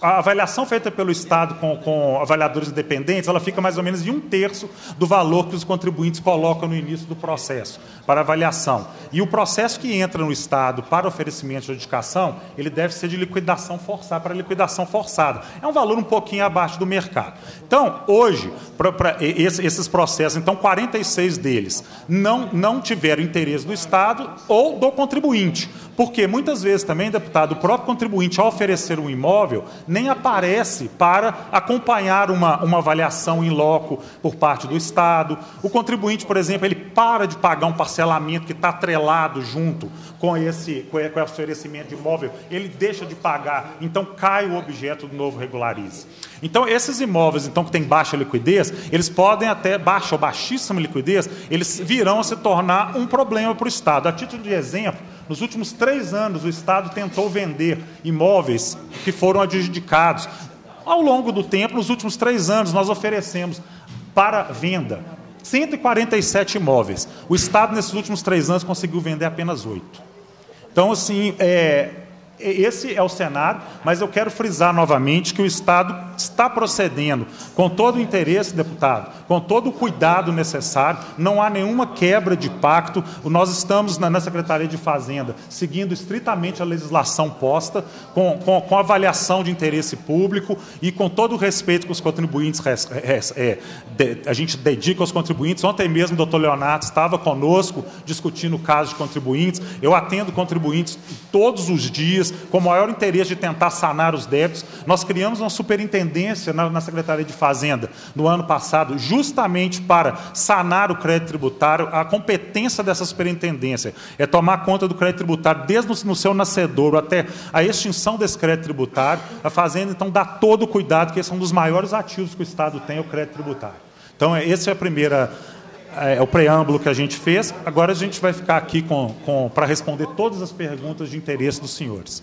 a avaliação feita pelo Estado com, com, avaliadores independentes, ela fica mais ou menos em um terço do valor que os contribuintes colocam no início do processo para avaliação. E o processo que entra no Estado para oferecimento de adjudicação, ele deve ser de liquidação forçada para liquidação forçada. É um valor um pouquinho abaixo do mercado. Então, hoje, para esses processos, então 46 deles não, não tiveram interesse do Estado ou do contribuinte. Porque muitas vezes também, deputado, o próprio contribuinte, ao oferecer um imóvel, nem aparece para acompanhar uma, uma avaliação em loco por parte do Estado. O contribuinte, por exemplo, ele para de pagar um parcelamento que está atrelado junto com esse, com esse oferecimento de imóvel, ele deixa de pagar, então cai o objeto do novo regularize. Então, esses imóveis então, que têm baixa liquidez, eles podem até, baixa ou baixíssima liquidez, eles virão a se tornar um problema para o Estado. A título de exemplo, nos últimos três anos, o Estado tentou vender imóveis que foram adjudicados. Ao longo do tempo, nos últimos três anos, nós oferecemos para venda 147 imóveis. O Estado, nesses últimos três anos, conseguiu vender apenas oito. Então, assim, é, esse é o cenário, mas eu quero frisar novamente que o Estado está procedendo com todo o interesse, deputado, com todo o cuidado necessário, não há nenhuma quebra de pacto. Nós estamos na Secretaria de Fazenda seguindo estritamente a legislação posta, com, com, com avaliação de interesse público e com todo o respeito que os contribuintes, é, a gente dedica aos contribuintes. Ontem mesmo o doutor Leonardo estava conosco discutindo o caso de contribuintes. Eu atendo contribuintes todos os dias com o maior interesse de tentar sanar os débitos. Nós criamos uma superintendência na, na Secretaria de Fazenda no ano passado, justamente para sanar o crédito tributário. A competência dessa superintendência é tomar conta do crédito tributário desde no, seu nascedouro até a extinção desse crédito tributário. A Fazenda, então, dá todo o cuidado, que esse é um dos maiores ativos que o Estado tem, é o crédito tributário. Então, essa é a primeira é, é, o preâmbulo que a gente fez. Agora a gente vai ficar aqui com, com para responder todas as perguntas de interesse dos senhores.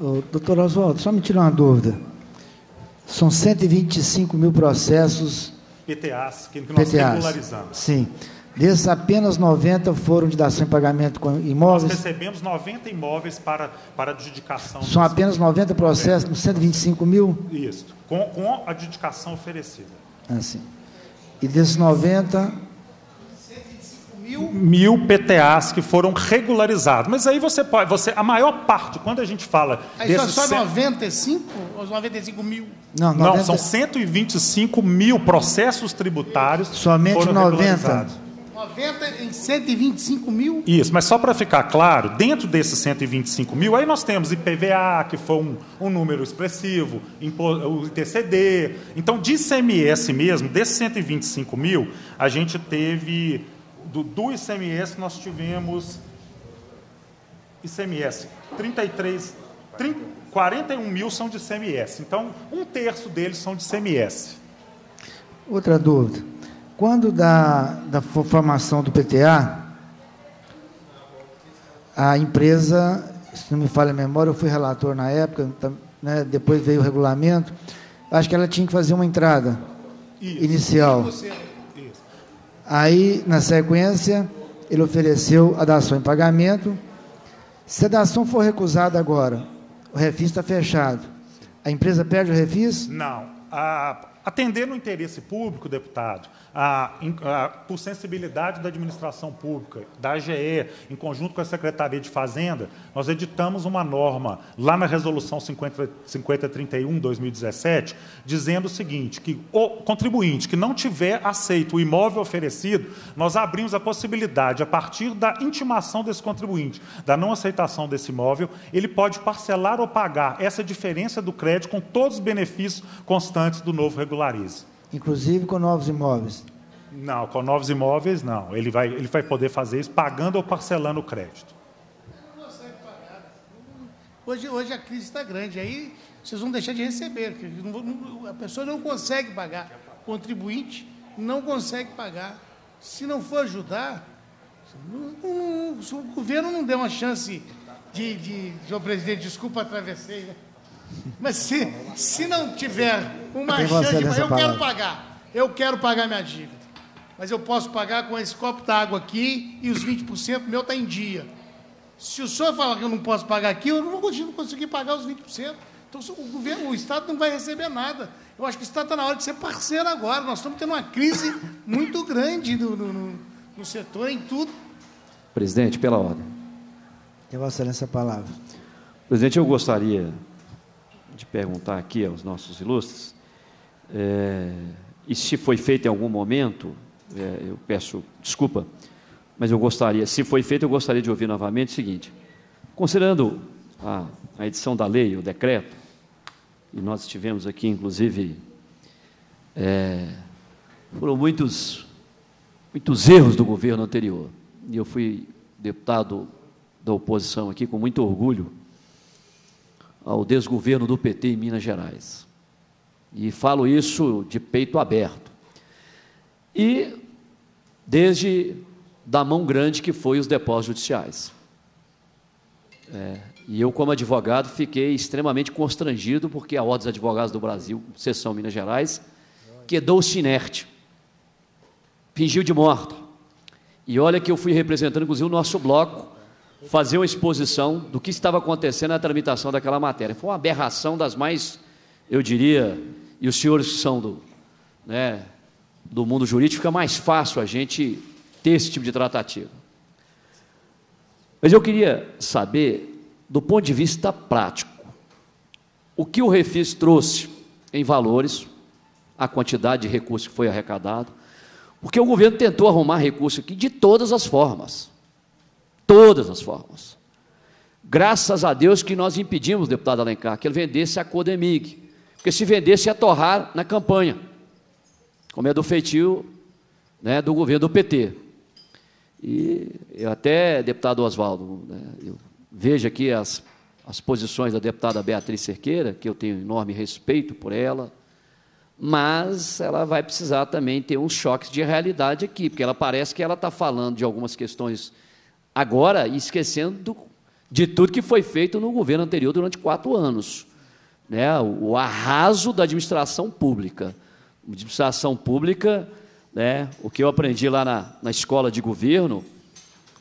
Ô, doutor Oswaldo, só me tirar uma dúvida. São 125 mil processos. PTAs, que nós PTAs, regularizamos. Sim. Desses, apenas 90 foram de dação em pagamento com imóveis? Nós recebemos 90 imóveis para, para adjudicação. São apenas 90 processos nos 125 mil? Isso, com, com a adjudicação oferecida. Ah, sim. E desses 90, mil... mil PTAs que foram regularizados. Mas aí você pode, você, a maior parte, quando a gente fala. Aí desses só, só 95 ou 95 mil? Não, 90... Não, são 125 mil processos tributários. Somente foram 90. 90 em 125 mil? Isso, mas só para ficar claro, dentro desses 125 mil, aí nós temos IPVA, que foi um, um número expressivo, o ITCD. Então, de ICMS mesmo, desses 125 mil, a gente teve, do, do ICMS, nós tivemos ICMS, 33, 30, 41 mil são de ICMS. Então, um terço deles são de ICMS. Outra dúvida. Quando da, da formação do PTA, a empresa, se não me falha a memória, eu fui relator na época, né, depois veio o regulamento, acho que ela tinha que fazer uma entrada Isso. inicial. Aí, na sequência, ele ofereceu a dação em pagamento. Se a dação for recusada agora, o refis está fechado, a empresa perde o refis? Não. A, atender no interesse público, deputado, a, a, por sensibilidade da administração pública, da AGE, em conjunto com a Secretaria de Fazenda, nós editamos uma norma lá na Resolução 50, 5031, 2017, dizendo o seguinte, que o contribuinte que não tiver aceito o imóvel oferecido, nós abrimos a possibilidade, a partir da intimação desse contribuinte, da não aceitação desse imóvel, ele pode parcelar ou pagar essa diferença do crédito com todos os benefícios constantes do novo regularize. Inclusive com novos imóveis? Não, com novos imóveis não. Ele vai, ele vai poder fazer isso pagando ou parcelando o crédito. Hoje, hoje a crise está grande, aí vocês vão deixar de receber. A pessoa não consegue pagar. O contribuinte não consegue pagar. Se não for ajudar, O governo não deu uma chance de, de senhor presidente, desculpa, atravessei, né? Mas se, se não tiver uma chance, de, eu quero pagar, eu quero pagar minha dívida. Mas eu posso pagar com esse copo d'água aqui e os 20% meu está em dia. Se o senhor falar que eu não posso pagar aqui, eu não vou conseguir pagar os 20%. Então o governo, o Estado não vai receber nada. Eu acho que o Estado está na hora de ser parceiro agora. Nós estamos tendo uma crise muito grande no, no, no, no setor, em tudo. Presidente, pela ordem. Tem Vossa Excelência a palavra. Presidente, eu gostaria de perguntar aqui aos nossos ilustres, é, e se foi feito em algum momento, é, eu peço desculpa, mas eu gostaria, se foi feito, eu gostaria de ouvir novamente o seguinte: considerando a, a edição da lei, o decreto, e nós estivemos aqui, inclusive, é, foram muitos, muitos erros do governo anterior, e eu fui deputado da oposição aqui com muito orgulho ao desgoverno do PT em Minas Gerais. E falo isso de peito aberto. E desde da mão grande que foi os depósitos judiciais. É, e eu, como advogado, fiquei extremamente constrangido, porque a Ordem dos Advogados do Brasil, seção Minas Gerais, quedou-se inerte, fingiu de morto. E olha que eu fui representando, inclusive, o nosso bloco, fazer uma exposição do que estava acontecendo na tramitação daquela matéria. Foi uma aberração das mais, eu diria, e os senhores que são do, né, do mundo jurídico, fica mais fácil a gente ter esse tipo de tratativa. Mas eu queria saber, do ponto de vista prático, o que o Refis trouxe em valores, a quantidade de recursos que foi arrecadado, porque o governo tentou arrumar recurso aqui de todas as formas. Todas as formas. Graças a Deus que nós impedimos, deputado Alencar, que ele vendesse a Codemig. Porque se vendesse ia torrar na campanha, como é do feitio né, do governo do PT. E eu até, deputado Oswaldo, né, eu vejo aqui as, as posições da deputada Beatriz Cerqueira, que eu tenho enorme respeito por ela, mas ela vai precisar também ter uns choques de realidade aqui, porque ela parece que ela está falando de algumas questões agora esquecendo do, de tudo que foi feito no governo anterior durante quatro anos. Né? O, o arraso da administração pública. Administração pública né? O que eu aprendi lá na, na escola de governo,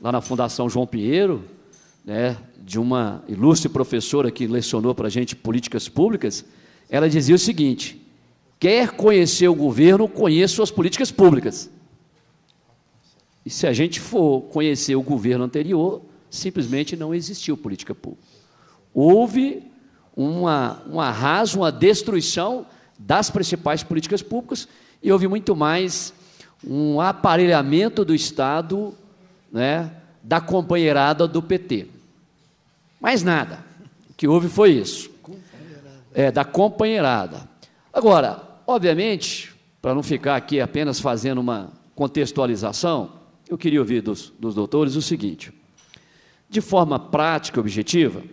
lá na Fundação João Pinheiro, né? de uma ilustre professora que lecionou para a gente políticas públicas, ela dizia o seguinte: quer conhecer o governo, conheça suas políticas públicas. E se a gente for conhecer o governo anterior, simplesmente não existiu política pública. Houve uma, um arraso, uma destruição das principais políticas públicas e houve muito mais um aparelhamento do Estado né, da companheirada do PT. Mais nada. O que houve foi isso. É, da companheirada. Agora, obviamente, para não ficar aqui apenas fazendo uma contextualização, eu queria ouvir dos, dos doutores o seguinte: de forma prática e objetiva,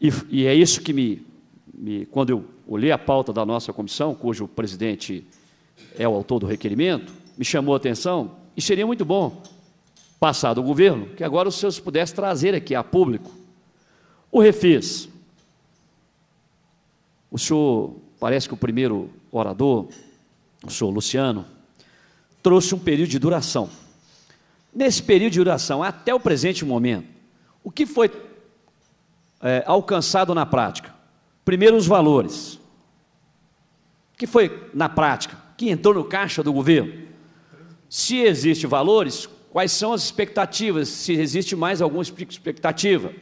e, e é isso que me, me, quando eu olhei a pauta da nossa comissão, cujo presidente é o autor do requerimento, me chamou a atenção, e seria muito bom, passado o governo, que agora os senhores pudessem trazer aqui a público o refis. O senhor, parece que o primeiro orador, o senhor Luciano, trouxe um período de duração. Nesse período de duração, até o presente momento, o que foi é, alcançado na prática? Primeiro, os valores. O que foi na prática? que entrou no caixa do governo. Se existem valores, quais são as expectativas? Se existe mais alguma expectativa?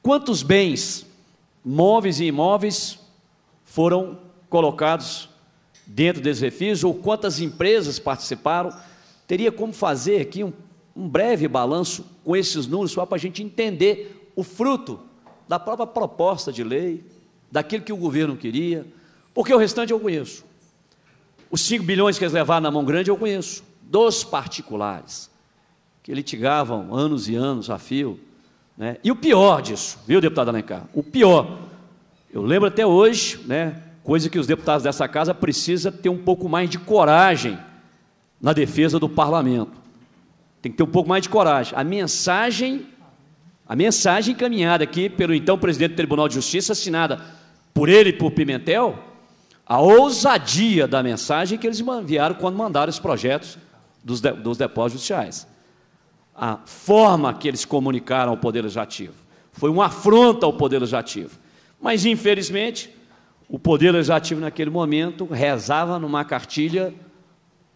Quantos bens, móveis e imóveis, foram colocados dentro desse refis? Ou quantas empresas participaram? Teria como fazer aqui um, um breve balanço com esses números, só para a gente entender o fruto da própria proposta de lei, daquilo que o governo queria, porque o restante eu conheço. Os 5 bilhões que eles levaram na mão grande eu conheço, dos particulares, que litigavam anos e anos a fio. Né? E o pior disso, viu, deputado Alencar? O pior, eu lembro até hoje, né, coisa que os deputados dessa casa precisam ter um pouco mais de coragem na defesa do parlamento. Tem que ter um pouco mais de coragem. A mensagem, a mensagem encaminhada aqui pelo então presidente do Tribunal de Justiça, assinada por ele e por Pimentel, a ousadia da mensagem que eles enviaram quando mandaram os projetos dos, de, dos depósitos judiciais. A forma que eles comunicaram ao Poder Legislativo foi uma afronta ao Poder Legislativo. Mas, infelizmente, o Poder Legislativo, naquele momento, rezava numa cartilha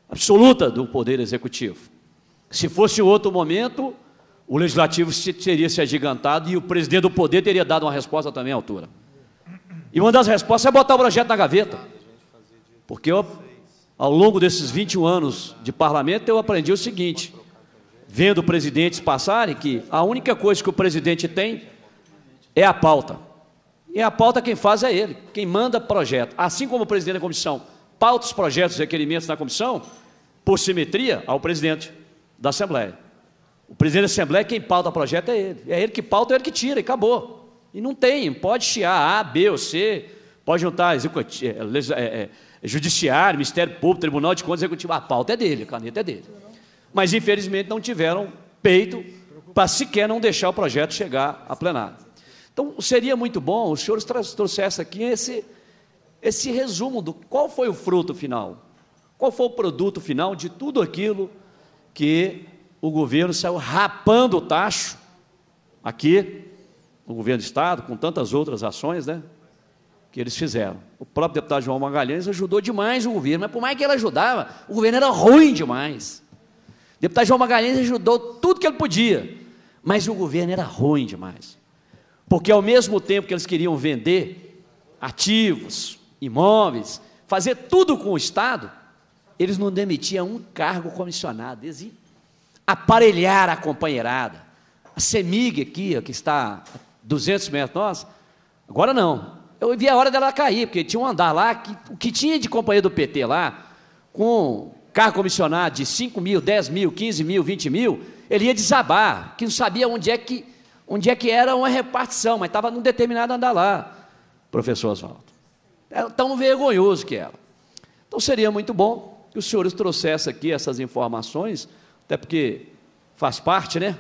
absoluta do Poder Executivo. Se fosse outro momento, o Legislativo teria se agigantado e o presidente do Poder teria dado uma resposta também à altura. E uma das respostas é botar o projeto na gaveta. Porque eu, ao longo desses 21 anos de parlamento, eu aprendi o seguinte: vendo presidentes passarem, que a única coisa que o presidente tem é a pauta. E a pauta quem faz é ele, quem manda projeto. Assim como o presidente da comissão pauta os projetos e requerimentos na comissão, por simetria, ao presidente da Assembleia. O presidente da Assembleia, quem pauta o projeto é ele. É ele que pauta, é ele que tira, e acabou. E não tem, pode chiar A, B ou C, pode juntar é, é, é, judiciário, Ministério Público, Tribunal de Contas, Executivo. A pauta é dele, a caneta é dele. Mas, infelizmente, não tiveram peito para sequer não deixar o projeto chegar a plenário. Então, seria muito bom os senhores trouxessem aqui esse, esse resumo do qual foi o fruto final, qual foi o produto final de tudo aquilo que o governo saiu rapando o tacho aqui, no governo do Estado, com tantas outras ações, né? Que eles fizeram. O próprio deputado João Magalhães ajudou demais o governo, mas por mais que ele ajudava, o governo era ruim demais. O deputado João Magalhães ajudou tudo que ele podia, mas o governo era ruim demais. Porque ao mesmo tempo que eles queriam vender ativos, imóveis, fazer tudo com o Estado, eles não demitiam um cargo comissionado, eles aparelhar a companheirada. A CEMIG aqui, que está a 200 metros nós, agora não. Eu vi a hora dela cair, porque tinha um andar lá, que, o que tinha de companheiro do PT lá, com cargo comissionado de 5 mil, 10 mil, 15 mil, 20 mil, ele ia desabar, que não sabia onde é que, onde é que era uma repartição, mas estava num determinado andar lá, professor Oswaldo. É tão vergonhoso que era. Então seria muito bom que os senhores trouxessem aqui essas informações, até porque faz parte né,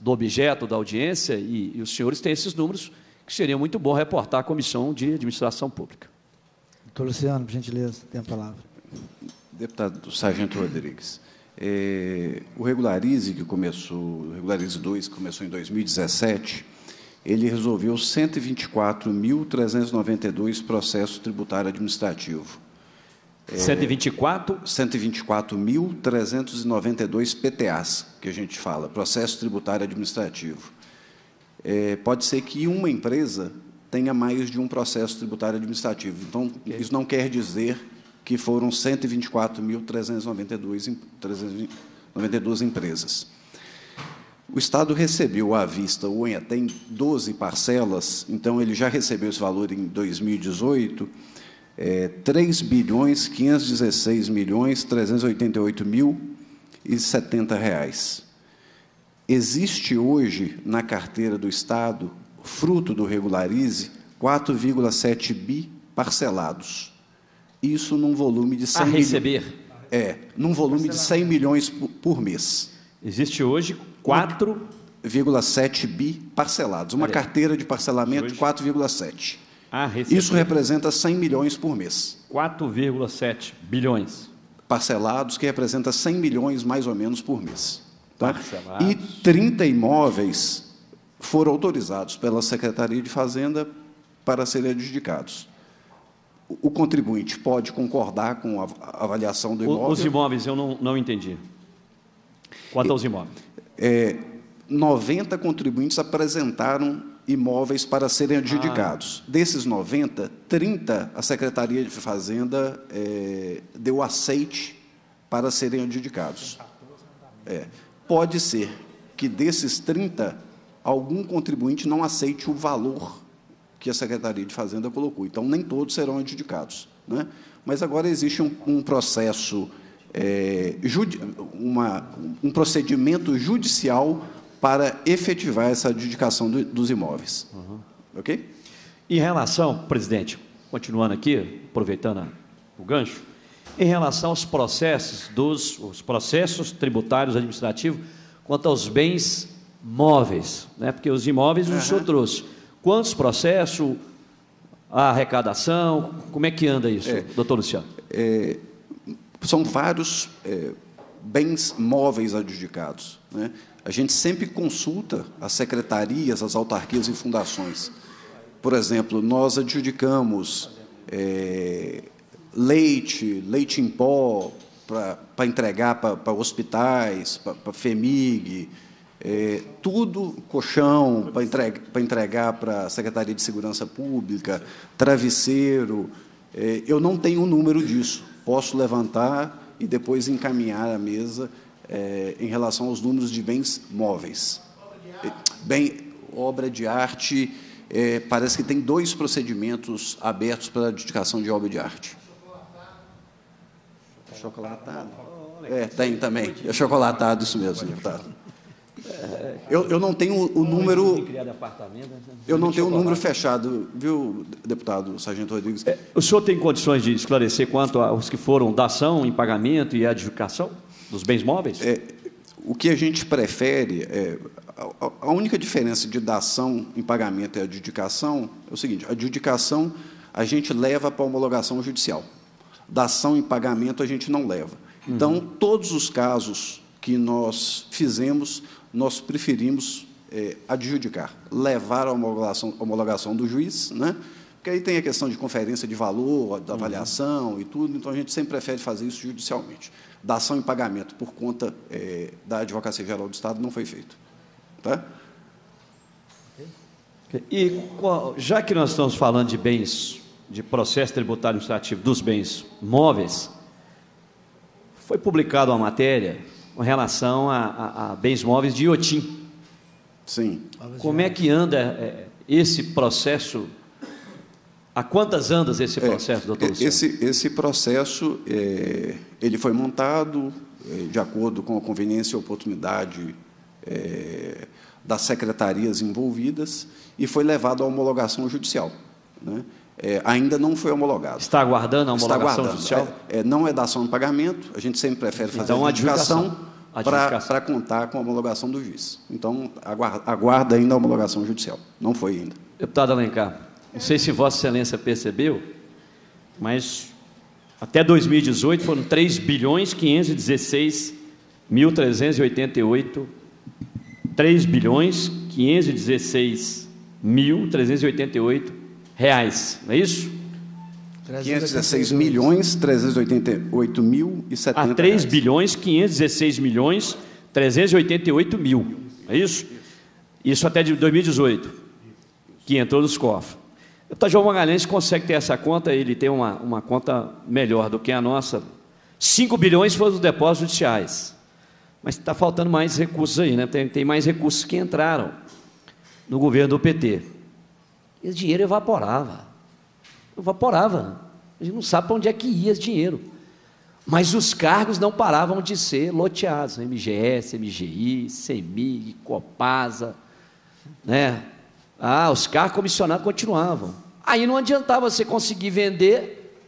do objeto da audiência e, e os senhores têm esses números que seria muito bom reportar à Comissão de Administração Pública. Doutor Luciano, por gentileza, tem a palavra. Deputado Sargento Rodrigues, é, o Regularize, que começou, o Regularize 2, que começou em 2017, ele resolveu 124.392 processos tributário administrativo. 124? É, 124.392 PTAs, que a gente fala, processo tributário administrativo. É, pode ser que uma empresa tenha mais de um processo tributário administrativo. Então, okay. isso não quer dizer que foram 124.392 empresas. O Estado recebeu à vista o ONHA tem 12 parcelas, então ele já recebeu esse valor em 2018, é, 3 bilhões 516 milhões 388 mil e 70 reais. Existe hoje na carteira do Estado, fruto do Regularize, 4,7 bi parcelados. Isso num volume de 100 A receber. Milhões, é, num volume de 100 milhões por, por mês. Existe hoje 4,7 bi parcelados, uma carteira de parcelamento de 4,7. Ah, Isso representa 100 milhões por mês. 4,7 bilhões. Parcelados, que representa 100 milhões mais ou menos por mês. Tá? E 30 imóveis foram autorizados pela Secretaria de Fazenda para serem adjudicados. O contribuinte pode concordar com a avaliação do imóvel. Os imóveis, eu não, não entendi. Quanto aos imóveis? É, 90 contribuintes apresentaram imóveis para serem adjudicados. Ah. Desses 90, 30 a Secretaria de Fazenda é, deu aceite para serem adjudicados. É. Pode ser que desses 30, algum contribuinte não aceite o valor que a Secretaria de Fazenda colocou. Então, nem todos serão adjudicados. Né? Mas agora existe um, um processo, é, uma, um procedimento judicial para efetivar essa adjudicação do, dos imóveis. Uhum. Ok? Em relação, presidente, continuando aqui, aproveitando o gancho, em relação aos processos dos os processos tributários administrativos quanto aos bens móveis, né? porque os imóveis o senhor trouxe. Quantos processos, a arrecadação, como é que anda isso, É. doutor Luciano? É, são vários é, bens móveis adjudicados. Né? A gente sempre consulta as secretarias, as autarquias e fundações. Por exemplo, nós adjudicamos é, leite, leite em pó para entregar para hospitais, para FEMIG, é, tudo, colchão para entregar para entregar a Secretaria de Segurança Pública, travesseiro. É, eu não tenho o número disso. Posso levantar e depois encaminhar à mesa é, em relação aos números de bens móveis. Bem, obra de arte, é, parece que tem dois procedimentos abertos para adjudicação de obra de arte. Chocolatado. É, tem também. É chocolatado, isso mesmo, deputado. Eu, eu não tenho o número. Eu não tenho o número fechado, viu, deputado Sargento Rodrigues? O senhor tem condições de esclarecer quanto aos que foram dação em pagamento e adjudicação dos bens móveis? É, o que a gente prefere, é, a, a única diferença de dação em pagamento e adjudicação é o seguinte: a adjudicação a gente leva para homologação judicial, dação em pagamento a gente não leva. Então, todos os casos que nós fizemos, nós preferimos é, adjudicar, levar à homologação, homologação do juiz, né? porque aí tem a questão de conferência de valor, da avaliação e tudo, então a gente sempre prefere fazer isso judicialmente. Dação em pagamento por conta é, da Advocacia Geral do Estado não foi feito. Tá? E qual- já que nós estamos falando de bens, de processo tributário administrativo dos bens móveis, foi publicada uma matéria com relação a, a- a bens móveis de Iotim. Sim. Como é que anda é, esse processo? A quantas andas esse processo, doutor Luciano? Esse, esse processo é, ele foi montado é, de acordo com a conveniência e oportunidade é, das secretarias envolvidas e foi levado à homologação judicial. né? É, ainda não foi homologado. Está aguardando a Está homologação aguardando. judicial? É, é, não é dação em pagamento, a gente sempre prefere fazer Então, a adjudicação. Adjudicação. para contar com a homologação do juiz. Então, aguarda, aguarda ainda a homologação judicial. Não foi ainda. Deputado Alencar, não sei se Vossa Excelência percebeu, mas até 2018 foram 3 bilhões 516 mil 388 3 bilhões 516 mil 388 reais, não é isso? 516 milhões 388 mil e 70 A 3 reais. bilhões 516 milhões 388 mil, é isso? Isso até de 2018, que entrou nos cofres. O João Magalhães consegue ter essa conta, ele tem uma, uma conta melhor do que a nossa. 5 bilhões foram os depósitos judiciais. Mas está faltando mais recursos aí, né? Tem, tem mais recursos que entraram no governo do PT. Esse dinheiro evaporava. Evaporava. A gente não sabe para onde é que ia esse dinheiro. Mas os cargos não paravam de ser loteados. MGS, MGI, CEMIG, Copasa, né? Ah, os cargos comissionados continuavam. Aí não adiantava você conseguir vender,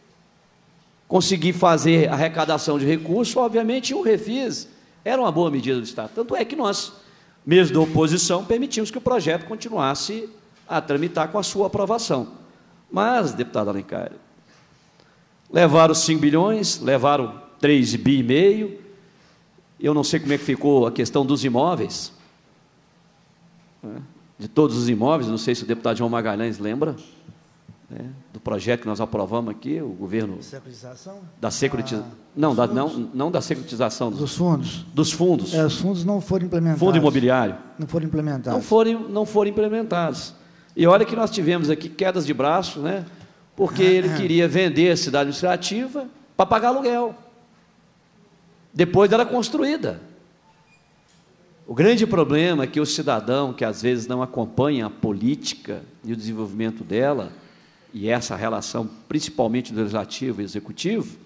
conseguir fazer arrecadação de recursos, obviamente o refis era uma boa medida do Estado. Tanto é que nós, mesmo da oposição, permitimos que o projeto continuasse a tramitar com a sua aprovação. Mas, deputado Alencar, levaram 5 bilhões, levaram 3 bi e meio, eu não sei como é que ficou a questão dos imóveis, né? de todos os imóveis, não sei se o deputado João Magalhães lembra, né? do projeto que nós aprovamos aqui, o governo Securitização? da securitização, não, da, não, não da securitização, dos, Dos fundos. dos fundos, É, os fundos não foram implementados. fundo imobiliário, Não foram implementados. não foram, não foram implementados. E olha que nós tivemos aqui quedas de braço, né? porque ele queria vender a cidade administrativa para pagar aluguel. Depois dela construída. O grande problema é que o cidadão que às vezes não acompanha a política e o desenvolvimento dela, e essa relação principalmente do legislativo e executivo,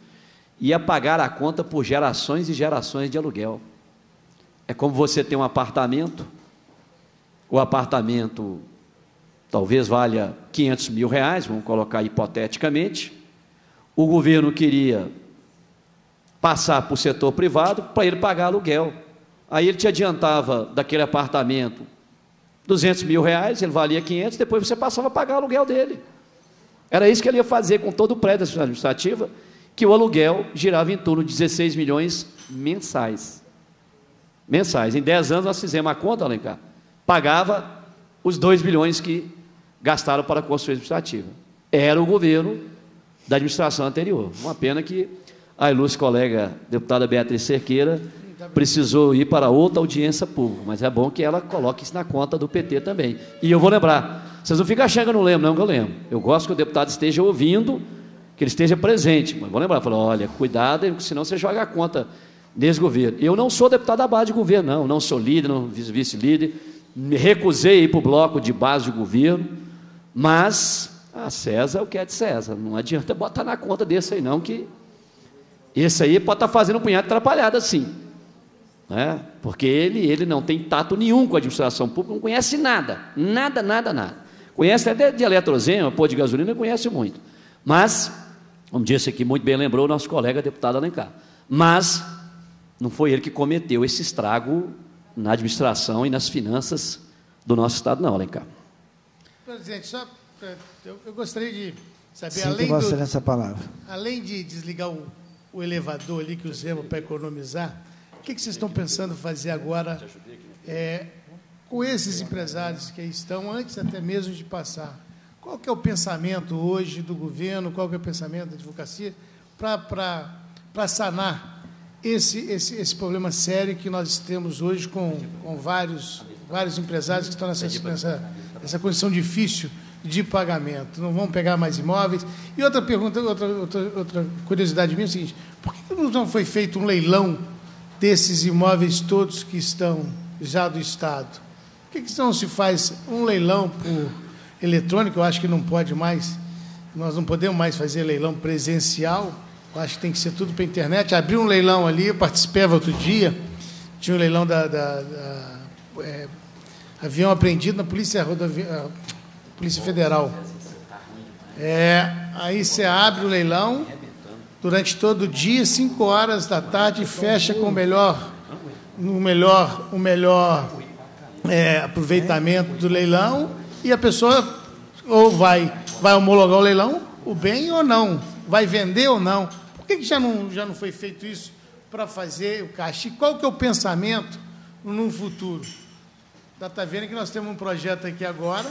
ia pagar a conta por gerações e gerações de aluguel. É como você tem um apartamento, o apartamento talvez valha 500 mil reais, vamos colocar hipoteticamente, o governo queria passar para o setor privado para ele pagar aluguel. Aí ele te adiantava daquele apartamento 200 mil reais, ele valia 500, depois você passava a pagar o aluguel dele. Era isso que ele ia fazer com todo o prédio administrativa, que o aluguel girava em torno de 16 milhões mensais. Mensais. Em 10 anos nós fizemos a conta, Alencar. Pagava os 2 bilhões que gastaram para a administrativa. Era o governo da administração anterior. Uma pena que a ilustre colega deputada Beatriz Cerqueira precisou ir para outra audiência pública, mas é bom que ela coloque isso na conta do PT também. E eu vou lembrar, vocês não ficam achando que eu não lembro, não, que eu lembro. Eu gosto que o deputado esteja ouvindo, que ele esteja presente, mas vou lembrar, falar, olha, cuidado, senão você joga a conta nesse governo. Eu não sou deputado da base de governo, não, não sou líder, não vice-líder, me recusei a ir para o bloco de base de governo, mas a César é o que é de César, não adianta botar na conta desse aí não, que esse aí pode estar tá fazendo um punhado de atrapalhada sim né? porque ele, ele não tem tato nenhum com a administração pública, não conhece nada, nada, nada, nada. Conhece até de eletrozema, pô de gasolina, conhece muito. Mas, como disse aqui, muito bem lembrou o nosso colega deputado Alencar, mas não foi ele que cometeu esse estrago na administração e nas finanças do nosso Estado, não, Alencar. Presidente, só eu, eu gostaria de saber, Sim, além, do, essa palavra. além de desligar o, o elevador ali que usamos para economizar, o que, que vocês estão pensando fazer agora é, com esses empresários que aí estão, antes até mesmo de passar? Qual que é o pensamento hoje do governo, qual que é o pensamento da advocacia para sanar esse, esse, esse problema sério que nós temos hoje com, com vários, vários empresários que estão nessa, nessa, nessa condição difícil de pagamento, não vão pegar mais imóveis. E outra pergunta, outra, outra, outra curiosidade minha é a seguinte: por que não foi feito um leilão desses imóveis todos que estão já do Estado? Por que, que não se faz um leilão por eletrônico? Eu acho que não pode mais, nós não podemos mais fazer leilão presencial, eu acho que tem que ser tudo pela internet. Abriu um leilão ali, eu participava outro dia, tinha um leilão da, da, da é, avião apreendido na Polícia, Rodovia, Polícia Federal. É, aí você abre o leilão, durante todo o dia, 5 horas da tarde, fecha com o melhor, o melhor, o melhor é, aproveitamento do leilão e a pessoa ou vai, vai homologar o leilão, o bem ou não, vai vender ou não. Por que, que já, não, já não foi feito isso para fazer o caixa? E qual que é o pensamento no futuro? Está vendo que nós temos um projeto aqui agora,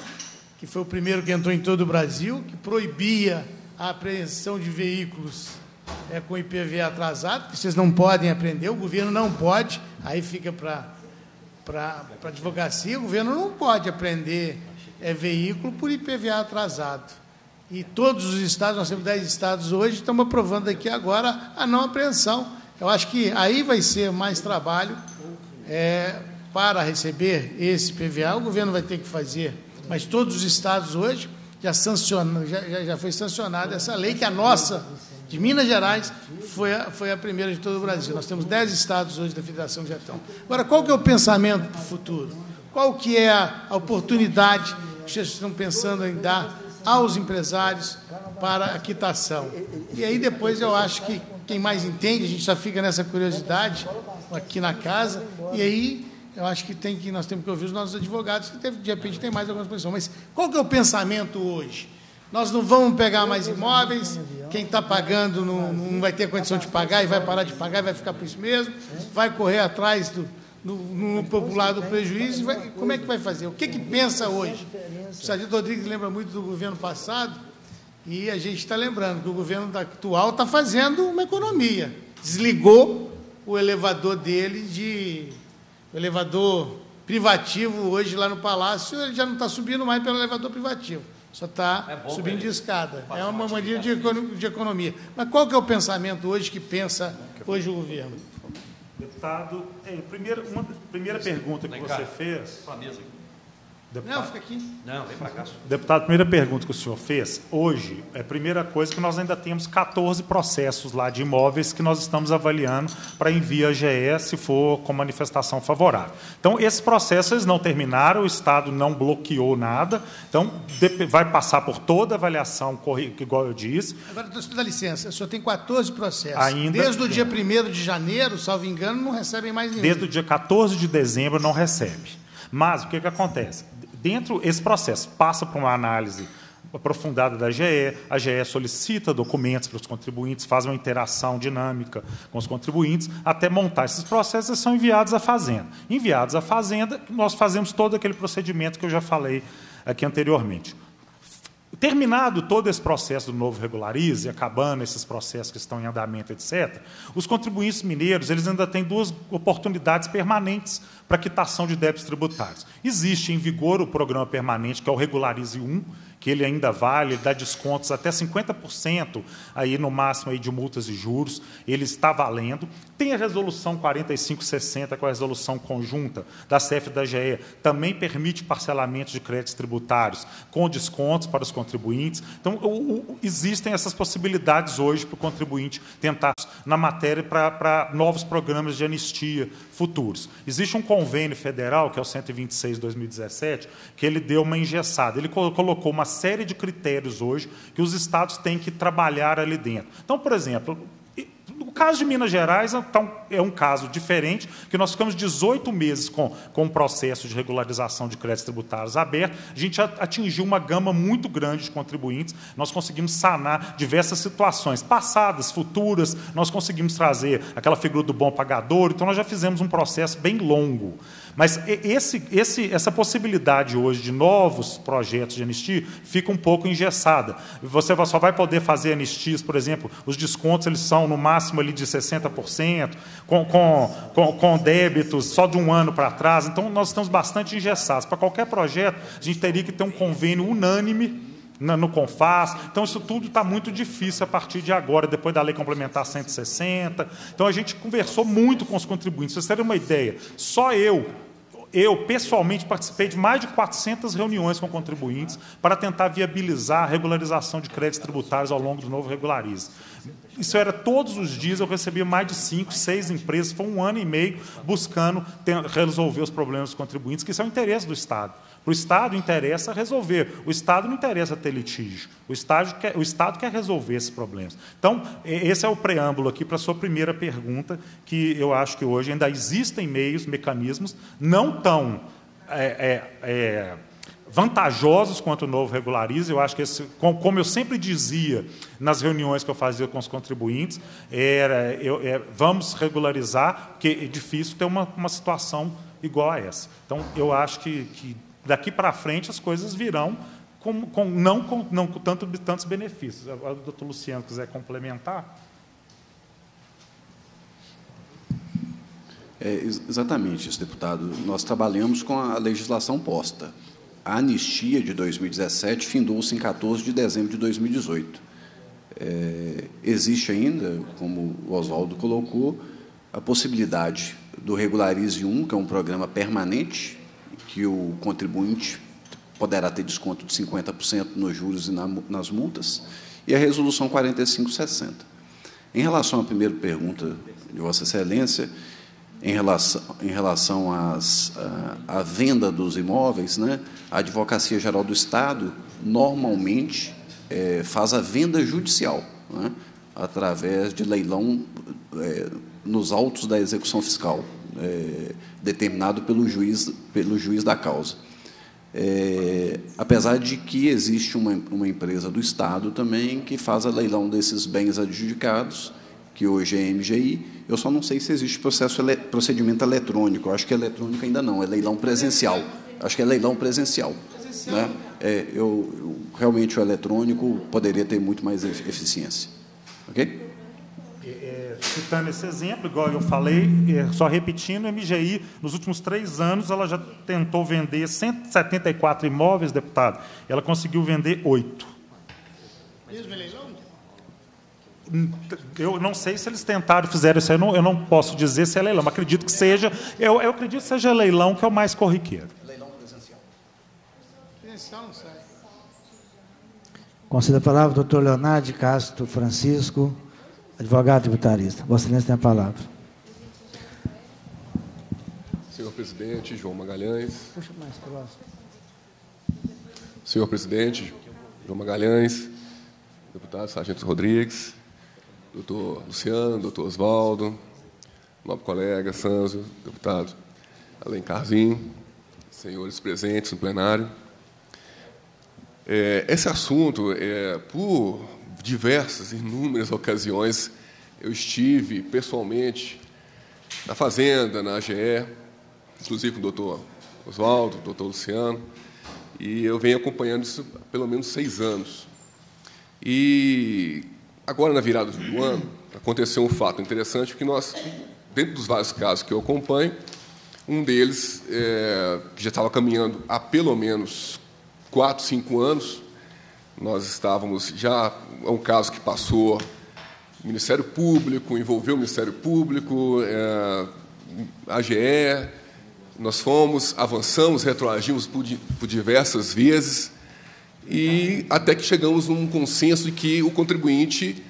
que foi o primeiro que entrou em todo o Brasil, que proibia a apreensão de veículos é, com IPV atrasado, que vocês não podem aprender, o governo não pode, aí fica para a advocacia, o governo não pode aprender é, veículo por IPVA atrasado. E todos os estados, nós temos 10 estados hoje, estamos aprovando aqui agora a não apreensão. Eu acho que aí vai ser mais trabalho é, para receber esse PVA, o governo vai ter que fazer, mas todos os estados hoje já, sancionam, já, já foi sancionada essa lei que a nossa de Minas Gerais foi a, foi a primeira de todo o Brasil. Nós temos 10 estados hoje da Federação de Atão. Agora, qual que é o pensamento para o futuro? Qual que é a oportunidade que vocês estão pensando em dar aos empresários para a quitação? E aí depois eu acho que quem mais entende, a gente só fica nessa curiosidade aqui na casa, e aí eu acho que tem que nós temos que ouvir os nossos advogados, que de repente tem mais algumas posições. Mas qual que é o pensamento hoje? Nós não vamos pegar mais imóveis, quem está pagando não, não, vai ter condição de pagar e vai parar de pagar, vai ficar por isso mesmo, vai correr atrás do, no, no popular do prejuízo. Vai, como é que vai fazer? O que, que pensa hoje? O Sargento Rodrigues lembra muito do governo passado e a gente está lembrando que o governo atual está fazendo uma economia. Desligou o elevador dele de. O elevador privativo hoje lá no Palácio, ele já não está subindo mais pelo elevador privativo só está é subindo de escada. É uma maneira de, de, economia. Mas qual que é o pensamento hoje que pensa hoje o governo? Deputado, primeira, uma, primeira pergunta que você fez. Deputado, não, fica aqui. Não, vem para cá. Deputado, primeira pergunta que o senhor fez, hoje, é a primeira coisa que nós ainda temos 14 processos lá de imóveis que nós estamos avaliando para envio à GE se for com manifestação favorável. Então, esses processos não terminaram, o Estado não bloqueou nada, então vai passar por toda a avaliação, igual eu disse. Agora, dá licença, o senhor tem 14 processos. Ainda Desde o dia 1 de janeiro, salvo engano, não recebem mais nenhum. Desde o dia 14 de dezembro não recebe. Mas o que, que acontece? Dentro esse processo passa por uma análise aprofundada da GE, a GE solicita documentos para os contribuintes, faz uma interação dinâmica com os contribuintes, até montar esses processos são enviados à Fazenda. Enviados à Fazenda, nós fazemos todo aquele procedimento que eu já falei aqui anteriormente. Terminado todo esse processo do novo regularize, acabando esses processos que estão em andamento, etc., os contribuintes mineiros eles ainda têm duas oportunidades permanentes para quitação de débitos tributários. Existe em vigor o programa permanente, que é o Regularize 1, que ele ainda vale, ele dá descontos até 50% aí no máximo aí de multas e juros, ele está valendo. Tem a resolução 4560, com é a resolução conjunta da CF da GE, também permite parcelamento de créditos tributários com descontos para os contribuintes. Então, o, o, existem essas possibilidades hoje para o contribuinte tentar na matéria para novos programas de anistia futuros. Existe um convênio federal, que é o 126-2017, que ele deu uma engessada. Ele colocou uma série de critérios hoje que os estados têm que trabalhar ali dentro. Então, por exemplo, o caso de Minas Gerais é um caso diferente, que nós ficamos 18 meses com, com um processo de regularização de créditos tributários aberto. A gente atingiu uma gama muito grande de contribuintes, nós conseguimos sanar diversas situações, passadas, futuras, nós conseguimos trazer aquela figura do bom pagador, então nós já fizemos um processo bem longo. Mas esse, esse, essa possibilidade hoje de novos projetos de anistia fica um pouco engessada. Você só vai poder fazer anistias, por exemplo, os descontos eles são no máximo ali de 60%, com, com, com, com débitos só de um ano para trás. Então, nós estamos bastante engessados. Para qualquer projeto, a gente teria que ter um convênio unânime no CONFAS. Então, isso tudo está muito difícil a partir de agora, depois da Lei Complementar 160. Então, a gente conversou muito com os contribuintes. Vocês terem uma ideia, só eu eu, pessoalmente, participei de mais de 400 reuniões com contribuintes para tentar viabilizar a regularização de créditos tributários ao longo do novo Regularize. Isso era todos os dias, eu recebia mais de cinco, seis empresas, foi um ano e meio buscando resolver os problemas dos contribuintes, que isso é o interesse do Estado. Para o Estado interessa resolver. O Estado não interessa ter litígio. O Estado quer, o Estado quer resolver esses problemas. Então, esse é o preâmbulo aqui para a sua primeira pergunta, que eu acho que hoje ainda existem meios, mecanismos, não tão é, é, é, vantajosos quanto o novo regularize. Eu acho que, esse, como eu sempre dizia nas reuniões que eu fazia com os contribuintes, era eu, é, vamos regularizar, porque é difícil ter uma, uma situação igual a essa. Então, eu acho que, que daqui para frente as coisas virão com, com, não, com, não com tanto, tantos benefícios. O doutor Luciano quiser complementar. É, exatamente, deputado. Nós trabalhamos com a legislação posta. A anistia de 2017 findou-se em 14 de dezembro de 2018. É, existe ainda, como o Oswaldo colocou, a possibilidade do Regularize 1, que é um programa permanente, que o contribuinte poderá ter desconto de 50% nos juros e na, nas multas, e a resolução 4560. Em relação à primeira pergunta de Vossa Excelência, em relação, em relação às, à, à venda dos imóveis, né, a Advocacia Geral do Estado normalmente é, faz a venda judicial, né, através de leilão é, nos autos da execução fiscal é, determinado pelo juiz, pelo juiz da causa. É, apesar de que existe uma, uma empresa do Estado também que faz a leilão desses bens adjudicados, que hoje é MGI, eu só não sei se existe processo ele, procedimento eletrônico, eu acho que eletrônico ainda não, é leilão presencial. Acho que é leilão presencial. Né? É, eu, eu, realmente o eletrônico poderia ter muito mais eficiência. Ok? Citando esse exemplo, igual eu falei, só repetindo, a MGI, nos últimos três anos, ela já tentou vender 174 imóveis, deputado. Ela conseguiu vender oito. Mesmo eleição? Eu não sei se eles tentaram, fizeram isso, eu não, eu não posso dizer se é leilão, mas acredito que seja, eu, eu acredito que seja leilão que é o mais corriqueiro. Leilão presencial. Judicial não sai. Conceda a palavra ao doutor Leonardo Castro Francisco, advogado tributarista. Vossa Excelência tem a palavra. Senhor presidente, João Magalhães. Puxa mais próximo. Senhor presidente, João Magalhães, deputado Sargento Rodrigues, doutor Luciano, doutor Oswaldo, nobre colega Sanzo, deputado Alencarzinho, senhores presentes no plenário. É, esse assunto, é, por diversas, inúmeras ocasiões, eu estive pessoalmente na Fazenda, na AGE, inclusive com o doutor Oswaldo, o doutor Luciano, e eu venho acompanhando isso há pelo menos seis anos. E agora, na virada do ano, aconteceu um fato interessante, porque nós, dentro dos vários casos que eu acompanho, um deles, é, que já estava caminhando há pelo menos quatro, cinco anos, nós estávamos já, é um caso que passou Ministério Público, envolveu o Ministério Público, é, AGE, nós fomos, avançamos, retroagimos por, por diversas vezes, e até que chegamos num consenso de que o contribuinte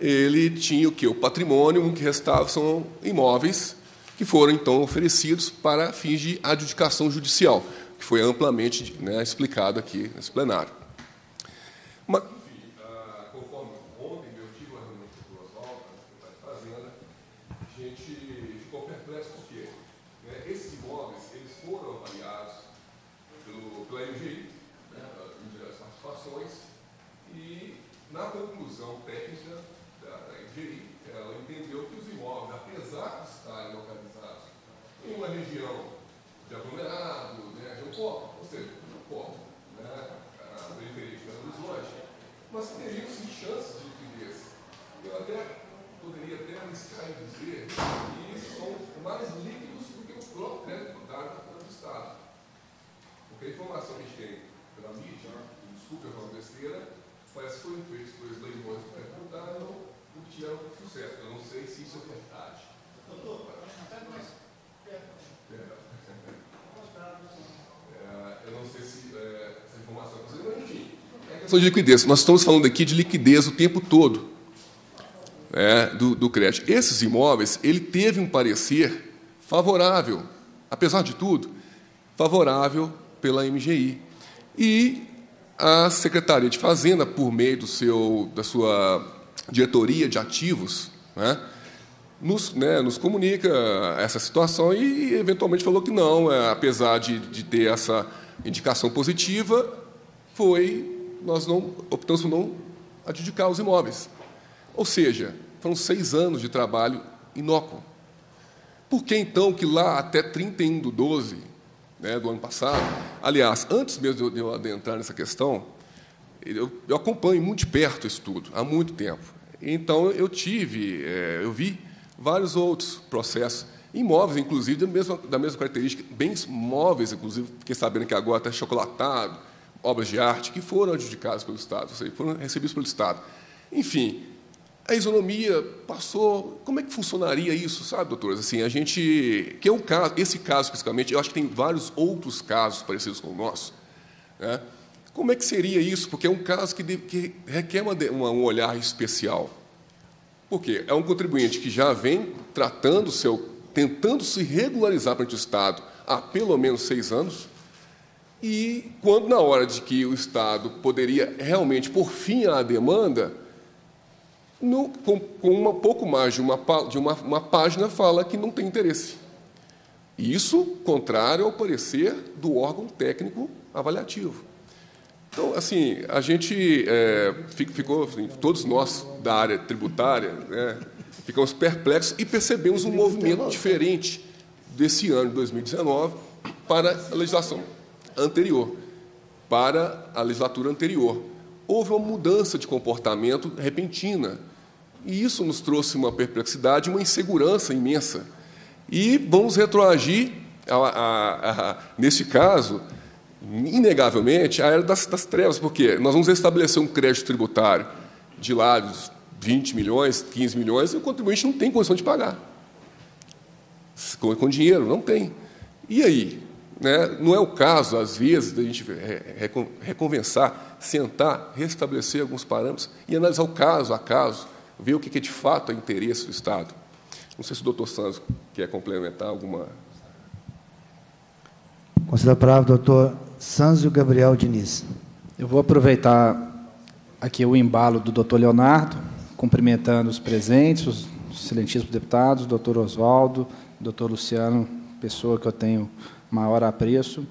ele tinha o que o patrimônio, o que restava são imóveis que foram então oferecidos para fins de adjudicação judicial, que foi amplamente né, explicado aqui nesse plenário. Mas, conforme ontem eu tive reunião com duas voltas, de fazenda, a gente ficou perplexo porque né, esses imóveis eles foram avaliados pelo, pela MGI, né, das participações, e na conclusão técnica da, da ela entendeu que os imóveis, apesar de estarem localizados em uma região de aglomerado, né, de um polo, ou seja, um polo, né, a periferia Horizonte, mas teriam sim chances de liquidez. Eu até poderia até arriscar em dizer que são mais líquidos do que o próprio crédito dado pelo Estado. Porque a informação que a gente tem pela mídia, desculpe a falar besteira, parece que foi feito dois leilões do crédito dado e não obtiveram sucesso. Eu não sei se isso é verdade. Doutor, eu não sei se é, essa informação é possível, mas enfim. Questão de liquidez. Nós estamos falando aqui de liquidez o tempo todo é, do, do crédito. Esses imóveis, ele teve um parecer favorável, apesar de tudo, favorável pela MGI. E a Secretaria de Fazenda, por meio do seu, da sua diretoria de ativos, né, nos, né, nos comunica essa situação e, eventualmente, falou que não, é, apesar de, de ter essa indicação positiva, foi nós não optamos por não adjudicar os imóveis. Ou seja, foram seis anos de trabalho inócuo. Por que então que lá até 31 de 12 né, do ano passado, aliás, antes mesmo de eu adentrar nessa questão, eu, eu acompanho muito de perto isso tudo, há muito tempo. Então eu tive, é, eu vi vários outros processos, imóveis, inclusive, da mesma, da mesma característica, bens móveis, inclusive, fiquei sabendo que agora até chocolatado, obras de arte, que foram adjudicadas pelo Estado, ou seja, foram recebidos pelo Estado. Enfim, a isonomia passou. Como é que funcionaria isso, sabe, doutores? Assim, a gente. Que é um caso, esse caso especificamente, eu acho que tem vários outros casos parecidos com o nosso. Né? Como é que seria isso? Porque é um caso que, de, que requer uma, uma, um olhar especial. Por quê? É um contribuinte que já vem tratando seu, tentando se regularizar perante o Estado há pelo menos seis anos, e quando na hora de que o Estado poderia realmente por fim à demanda, no, com, com uma pouco mais de, uma, de uma, uma página fala que não tem interesse. Isso contrário ao parecer do órgão técnico avaliativo. Então, assim, a gente é, ficou, assim, todos nós da área tributária, né, ficamos perplexos e percebemos um movimento diferente desse ano de 2019 para a legislação anterior, para a legislatura anterior. Houve uma mudança de comportamento repentina e isso nos trouxe uma perplexidade, uma insegurança imensa. E vamos retroagir, a, a, a, nesse caso, inegavelmente, a era das, das trevas, porque nós vamos estabelecer um crédito tributário de lá dos 20 milhões, 15 milhões, e o contribuinte não tem condição de pagar. Com, com dinheiro, não tem. E aí? Né? Não é o caso, às vezes, da gente reconversar, sentar, restabelecer alguns parâmetros e analisar o caso a caso, ver o que é de fato é interesse do Estado. Não sei se o doutor Santos quer complementar alguma. Conselho a palavra, doutor Sanzio Gabriel Diniz. Eu vou aproveitar aqui o embalo do doutor Leonardo, cumprimentando os presentes, os excelentíssimos deputados, doutor Oswaldo, doutor Luciano, pessoa que eu tenho maior apreço.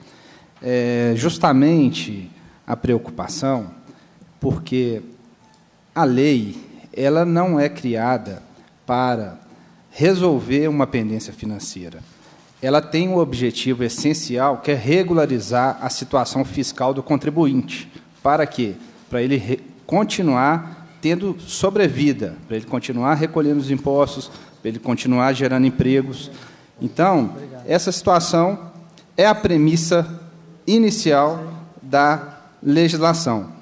É justamente a preocupação, porque a lei ela não é criada para resolver uma pendência financeira. Ela tem um objetivo essencial, que é regularizar a situação fiscal do contribuinte. Para quê? Para ele continuar tendo sobrevida, para ele continuar recolhendo os impostos, para ele continuar gerando empregos. Então, essa situação é a premissa inicial da legislação.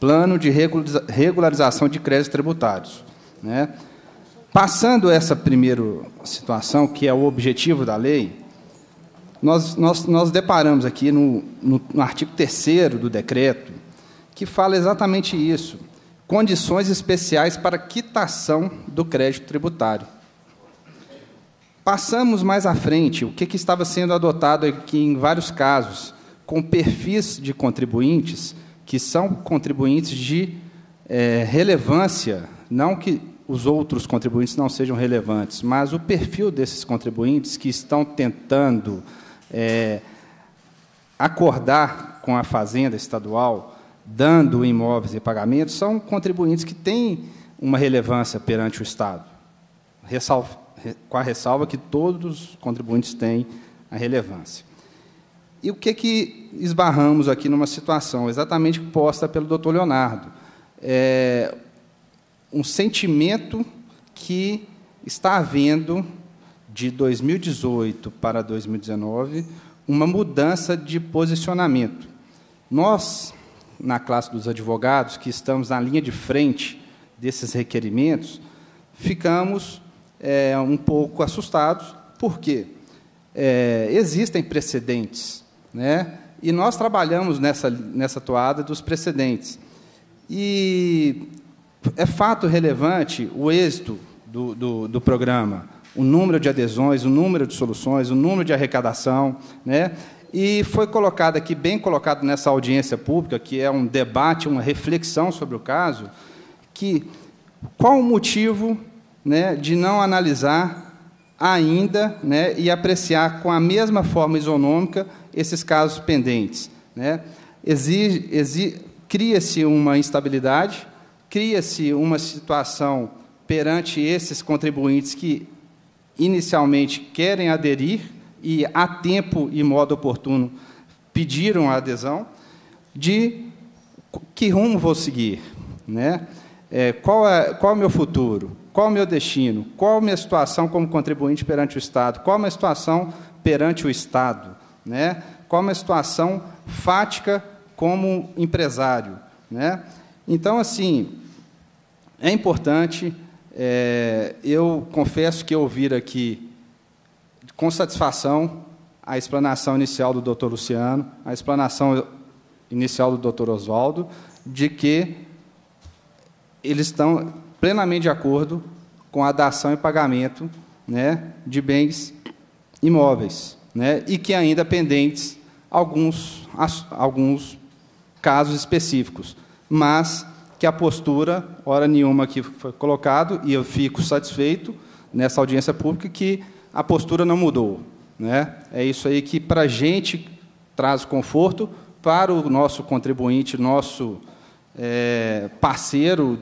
Plano de regularização de créditos tributários. Né? Passando essa primeira situação, que é o objetivo da lei, nós, nós, nós deparamos aqui no, no, no artigo 3 do decreto, que fala exatamente isso: condições especiais para quitação do crédito tributário. Passamos mais à frente, o que, que estava sendo adotado aqui em vários casos, com perfis de contribuintes, que são contribuintes de é, relevância, não que os outros contribuintes não sejam relevantes, mas o perfil desses contribuintes que estão tentando é, acordar com a Fazenda Estadual, dando imóveis e pagamentos, são contribuintes que têm uma relevância perante o Estado. Ressalvo com a ressalva que todos os contribuintes têm a relevância. E o que, que esbarramos aqui numa situação exatamente posta pelo doutor Leonardo? É um sentimento que está havendo, de 2018 para 2019, uma mudança de posicionamento. Nós, na classe dos advogados, que estamos na linha de frente desses requerimentos, ficamos é, um pouco assustados, porque é, existem precedentes, né? e nós trabalhamos nessa, nessa toada dos precedentes. E é fato relevante o êxito do, do, do programa, o número de adesões, o número de soluções, o número de arrecadação, né? E foi colocado aqui, bem colocado nessa audiência pública, que é um debate, uma reflexão sobre o caso, que qual o motivo né, de não analisar ainda né, e apreciar com a mesma forma isonômica esses casos pendentes. Né? Cria-se uma instabilidade, cria-se uma situação perante esses contribuintes que inicialmente querem aderir e, a tempo e modo oportuno, pediram a adesão, de que rumo vou seguir, né? É, qual, é, qual é o meu futuro? Qual o meu destino? Qual a minha situação como contribuinte perante o Estado? Qual a minha situação perante o Estado? Né? Qual a minha situação fática como empresário? Né? Então, assim, é importante, é, eu confesso que ouvir aqui com satisfação a explanação inicial do Dr. Luciano, a explanação inicial do Dr. Oswaldo, de que eles estão plenamente de acordo com a dação e pagamento né, de bens imóveis, né, e que ainda pendentes alguns, alguns casos específicos, mas que a postura, hora nenhuma que foi colocado, e eu fico satisfeito nessa audiência pública que a postura não mudou. Né? É isso aí que, para a gente, traz conforto, para o nosso contribuinte, nosso é, parceiro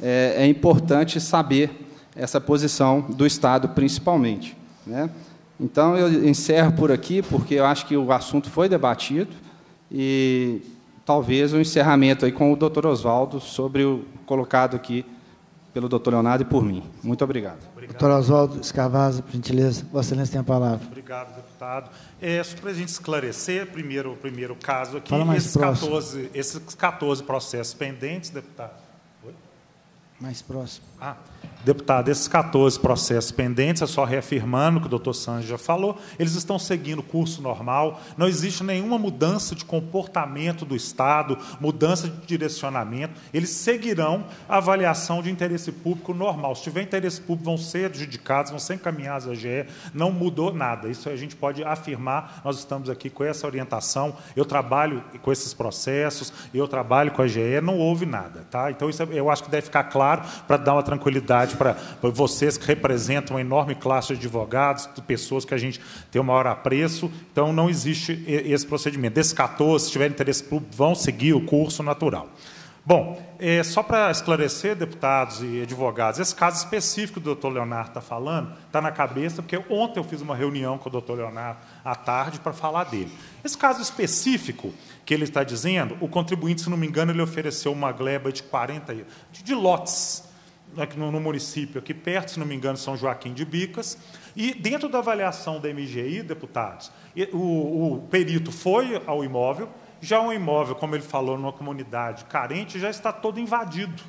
é, é importante saber essa posição do Estado, principalmente. Né? Então, eu encerro por aqui, porque eu acho que o assunto foi debatido e talvez um encerramento aí com o doutor Oswaldo sobre o colocado aqui pelo doutor Leonardo e por mim. Muito obrigado. obrigado. Doutor Oswaldo Escavazo, por gentileza, Vossa Excelência tem a palavra. Obrigado, deputado. É, só para a gente esclarecer, primeiro, o primeiro caso aqui, Fala mais esses, 14, esses 14 processos pendentes, deputado, mais próximo. Ah, Deputado, esses 14 processos pendentes, é só reafirmando o que o doutor Santos já falou, eles estão seguindo o curso normal, não existe nenhuma mudança de comportamento do Estado, mudança de direcionamento, eles seguirão a avaliação de interesse público normal. Se tiver interesse público, vão ser adjudicados, vão ser encaminhados à GE, não mudou nada. Isso a gente pode afirmar, nós estamos aqui com essa orientação, eu trabalho com esses processos, eu trabalho com a GE, não houve nada. Tá? Então, isso é, eu acho que deve ficar claro para dar uma tranquilidade para vocês que representam uma enorme classe de advogados, de pessoas que a gente tem o maior apreço. Então, não existe esse procedimento. Desses 14, se tiver interesse público, vão seguir o curso natural. Bom, é, só para esclarecer, deputados e advogados, esse caso específico que o doutor Leonardo está falando está na cabeça, porque ontem eu fiz uma reunião com o doutor Leonardo à tarde para falar dele. Esse caso específico que ele está dizendo, o contribuinte, se não me engano, ele ofereceu uma gleba de 40 de, de lotes no, no, município, aqui perto, se não me engano, São Joaquim de Bicas. E dentro da avaliação da MGI, deputados, o, o perito foi ao imóvel, já um imóvel, como ele falou, numa comunidade carente, já está todo invadido.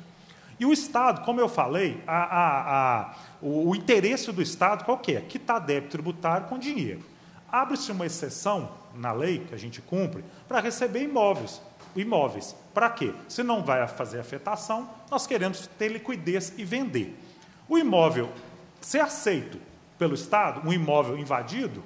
E o Estado, como eu falei, a, a, a, o, o, interesse do Estado qual que é? Quitar débito tributário com dinheiro. Abre-se uma exceção na lei, que a gente cumpre, para receber imóveis imóveis. Para quê? Se não vai fazer afetação, nós queremos ter liquidez e vender. O imóvel ser aceito pelo Estado, um imóvel invadido,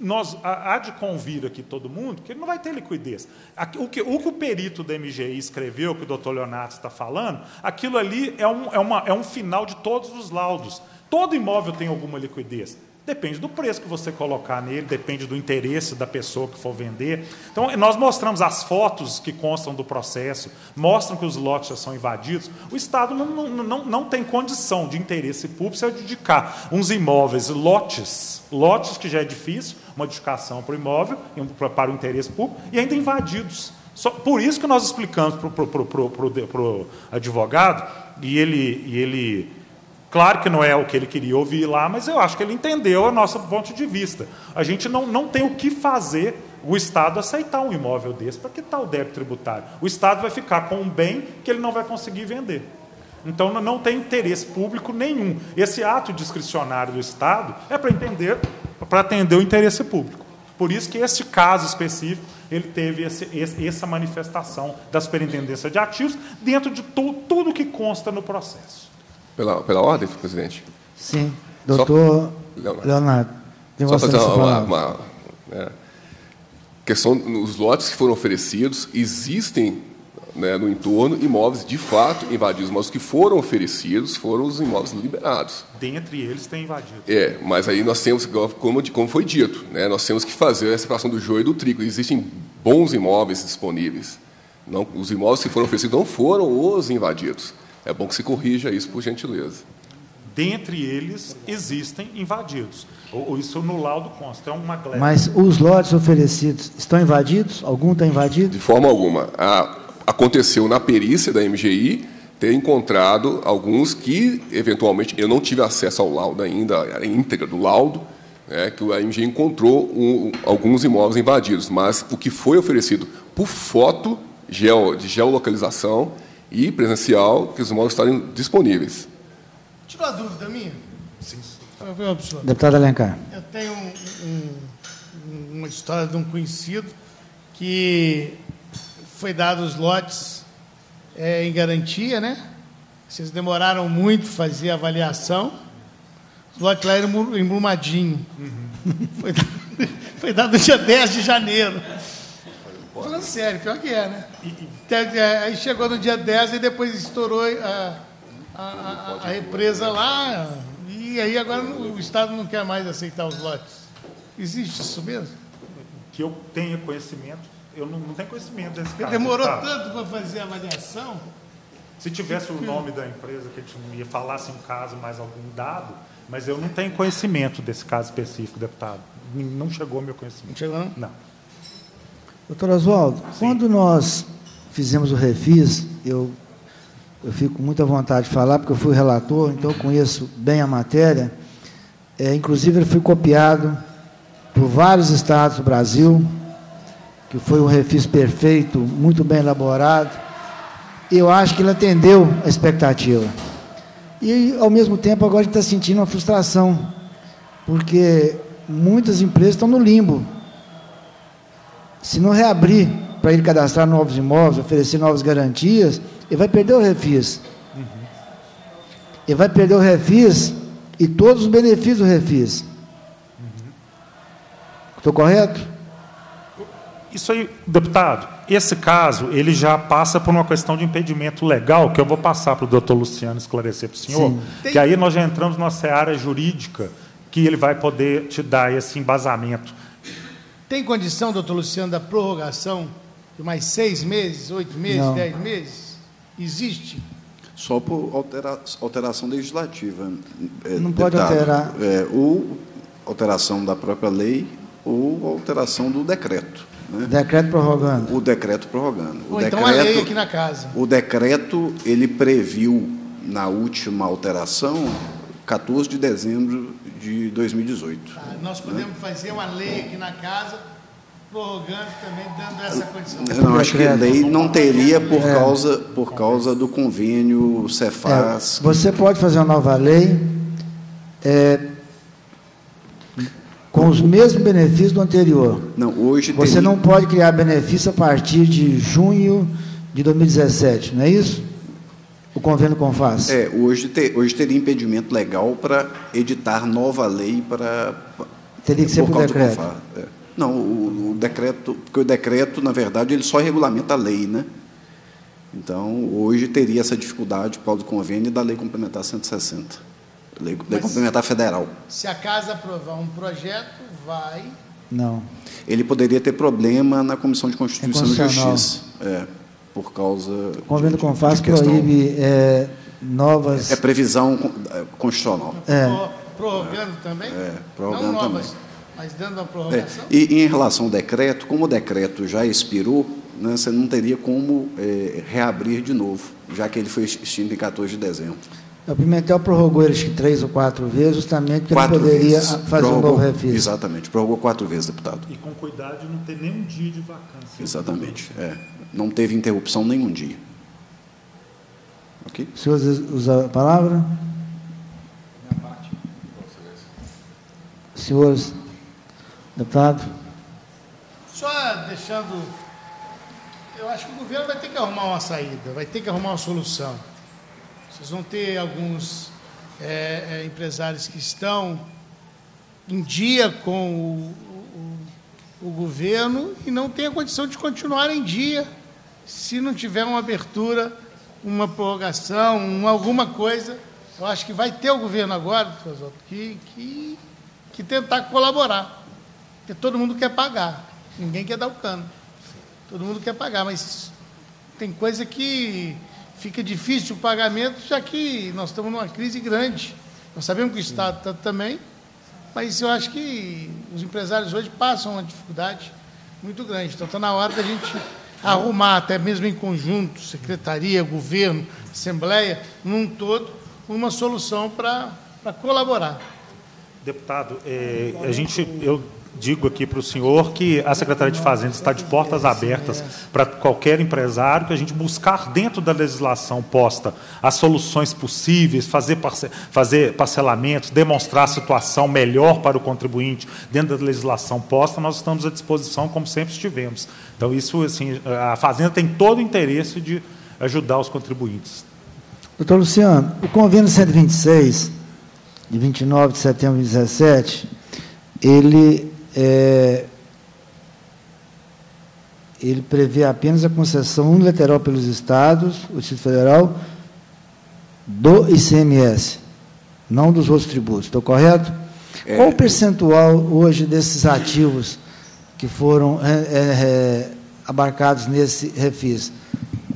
nós há de convir aqui todo mundo que ele não vai ter liquidez. O que o, que o perito da MGI escreveu, que o doutor Leonardo está falando, aquilo ali é um, é, uma, é um final de todos os laudos. Todo imóvel tem alguma liquidez. Depende do preço que você colocar nele, depende do interesse da pessoa que for vender. Então, nós mostramos as fotos que constam do processo, mostram que os lotes já são invadidos. O Estado não, não, não, não tem condição de interesse público se adjudicar uns imóveis, lotes, lotes que já é difícil, uma edificação para o imóvel, para o interesse público, e ainda invadidos. Só, por isso que nós explicamos para o advogado, e ele, e ele Claro que não é o que ele queria ouvir lá, mas eu acho que ele entendeu a nosso ponto de vista. A gente não, não tem o que fazer o Estado aceitar um imóvel desse para que tal débito tributário. O Estado vai ficar com um bem que ele não vai conseguir vender. Então não tem interesse público nenhum. Esse ato discricionário do Estado é para entender, para atender o interesse público. Por isso que esse caso específico ele teve esse, esse, essa manifestação da superintendência de ativos dentro de tu, tudo que consta no processo. Pela, pela ordem, presidente? Sim. Doutor Só, Leonardo. Tem Só fazer uma, uma, uma né, questão, nos lotes que foram oferecidos, existem né, no entorno imóveis de fato invadidos, mas os que foram oferecidos foram os imóveis liberados. Dentre eles tem invadido. É, mas aí nós temos, como, como foi dito, né, nós temos que fazer a separação do joio e do trigo. Existem bons imóveis disponíveis. Não, os imóveis que foram oferecidos não foram os invadidos. É bom que se corrija isso, por gentileza. Dentre eles, existem invadidos. Ou, isso no laudo consta. É uma gleba. Mas os lotes oferecidos estão invadidos? Algum está invadido? De forma alguma. A, aconteceu na perícia da MGI ter encontrado alguns que, eventualmente, eu não tive acesso ao laudo ainda, a íntegra do laudo, né, que a MGI encontrou um, alguns imóveis invadidos, mas o que foi oferecido por foto geo, de geolocalização e presencial, que os imóveis estarem disponíveis. Tira uma dúvida minha? Sim. Deputado Alencar. Eu tenho um, um, uma história de um conhecido que foi dado os lotes é, em garantia, né? Vocês demoraram muito para fazer a avaliação. Os lotes lá eram em Brumadinho. Uhum. Foi, foi dado no dia 10 de janeiro. Falando sério, pior que é, né? Aí chegou no dia 10 e depois estourou a, a, a, a represa lá. E aí agora o Estado não quer mais aceitar os lotes. Existe isso mesmo? Que eu tenha conhecimento, eu não, não tenho conhecimento desse caso. Demorou tá. tanto para fazer a avaliação? Se tivesse o nome da empresa que a gente ia falasse um caso, mais algum dado, mas eu não tenho conhecimento desse caso específico, deputado. Não chegou ao meu conhecimento. Não chegou, não? Não. Doutor Oswaldo, quando nós fizemos o refis, eu, eu fico com muita vontade de falar, porque eu fui relator, então eu conheço bem a matéria. É, inclusive, ele foi copiado por vários estados do Brasil, que foi um refis perfeito, muito bem elaborado. E eu acho que ele atendeu a expectativa. E, ao mesmo tempo, agora a gente está sentindo uma frustração, porque muitas empresas estão no limbo. Se não reabrir para ele cadastrar novos imóveis, oferecer novas garantias, ele vai perder o refis. Uhum. Ele vai perder o refis e todos os benefícios do refis. Estou correto? Isso aí, deputado, esse caso, ele já passa por uma questão de impedimento legal, que eu vou passar para o doutor Luciano esclarecer para o senhor, Sim. que aí nós já entramos numa seara jurídica que ele vai poder te dar esse embasamento. Tem condição, doutor Luciano, da prorrogação de mais seis meses, oito meses, Não. dez meses? Existe? Só por altera alteração legislativa. É, Não pode alterar. É, ou alteração da própria lei ou alteração do decreto. Né? Decreto prorrogando. O decreto prorrogando. Ou o então decreto, a lei aqui na casa. O decreto, ele previu, na última alteração, 14 de dezembro de 2018. Tá, nós podemos né? fazer uma lei aqui na casa prorrogando também, dando essa condição. Não, acho que a lei não teria por, é. causa, por causa do convênio Cefaz. É, você pode fazer uma nova lei é, com os mesmos benefícios do anterior. Não, hoje Você tem... não pode criar benefício a partir de junho de 2017, não é isso? O convênio com FAS. É, hoje, te, hoje teria impedimento legal para editar nova lei para. Teria que ser por, por decreto. É. Não, o, o, decreto, porque o decreto, na verdade, ele só regulamenta a lei, né? Então, hoje teria essa dificuldade por causa do convênio da lei complementar 160. Lei, lei complementar federal. Se a casa aprovar um projeto, vai. Não. Ele poderia ter problema na Comissão de Constituição e Justiça. É, por causa. O convênio com FAS proíbe é, novas. É, previsão é, constitucional. É. Prorrogando também? É, prorrogando Não novas, também. mas dando uma prorrogação. É. E, e, em relação ao decreto, como o decreto já expirou, né, você não teria como é, reabrir de novo, já que ele foi extinto em 14 de dezembro. O Pimentel prorrogou eles três ou quatro vezes, justamente porque quatro ele poderia vezes. fazer prorrogou, um novo refis. Exatamente, prorrogou quatro vezes, deputado. E com cuidado de não ter nenhum dia de vacância. Exatamente, é. Não teve interrupção nenhum dia. Ok? O senhor usa a palavra? Senhores, deputado. Só deixando. Eu acho que o governo vai ter que arrumar uma saída, vai ter que arrumar uma solução. Vocês vão ter alguns é, é, empresários que estão em dia com o, o, o, governo e não têm a condição de continuar em dia se não tiver uma abertura, uma prorrogação, uma, alguma coisa. Eu acho que vai ter o governo agora, que, que, que tentar colaborar. Porque todo mundo quer pagar, ninguém quer dar o cano. Todo mundo quer pagar, mas tem coisa que fica difícil o pagamento, já que nós estamos numa crise grande. Nós sabemos que o Estado está também, mas eu acho que os empresários hoje passam uma dificuldade muito grande. Então está na hora da gente arrumar, até mesmo em conjunto, secretaria, governo, assembleia, num todo, uma solução para colaborar. Deputado, é, a gente, eu digo aqui para o senhor que a Secretaria de Fazenda está de portas abertas para qualquer empresário, que a gente buscar dentro da legislação posta as soluções possíveis, fazer, parce fazer parcelamentos, demonstrar a situação melhor para o contribuinte dentro da legislação posta, nós estamos à disposição, como sempre estivemos. Então, isso, assim, a Fazenda tem todo o interesse de ajudar os contribuintes. Doutor Luciano, o convênio 126, de 29 de setembro de 2017, ele é, ele prevê apenas a concessão unilateral pelos estados, o Distrito Federal, do ICMS, não dos outros tributos. Estou correto? É, Qual o percentual hoje desses ativos que foram é, é, é abarcados nesse refis?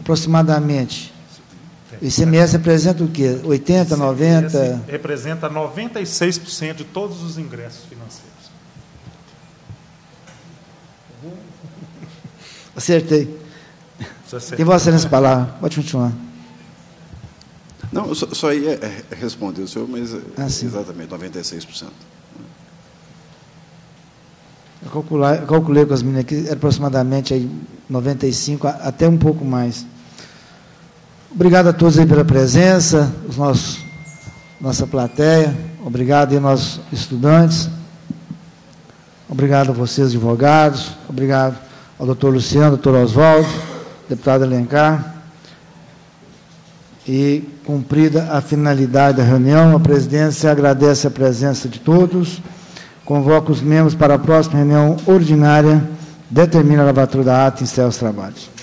Aproximadamente. O ICMS representa o quê? 80, 90? Representa 96% de todos os ingressos financeiros. Acertei. Tem você nessa palavra. Pode continuar. Não, só, só ia é, responder o senhor, mas ah, exatamente, 96%. Eu, calcular, eu calculei com as meninas aqui, aproximadamente aí 95, até um pouco mais. Obrigado a todos aí pela presença, os nossos nossa plateia, obrigado aí nossos estudantes, obrigado a vocês, advogados, obrigado ao doutor Luciano, doutor Oswaldo, deputado Alencar. E cumprida a finalidade da reunião, a presidência agradece a presença de todos, convoca os membros para a próxima reunião ordinária, determina a lavatura da ata e encerra os trabalhos.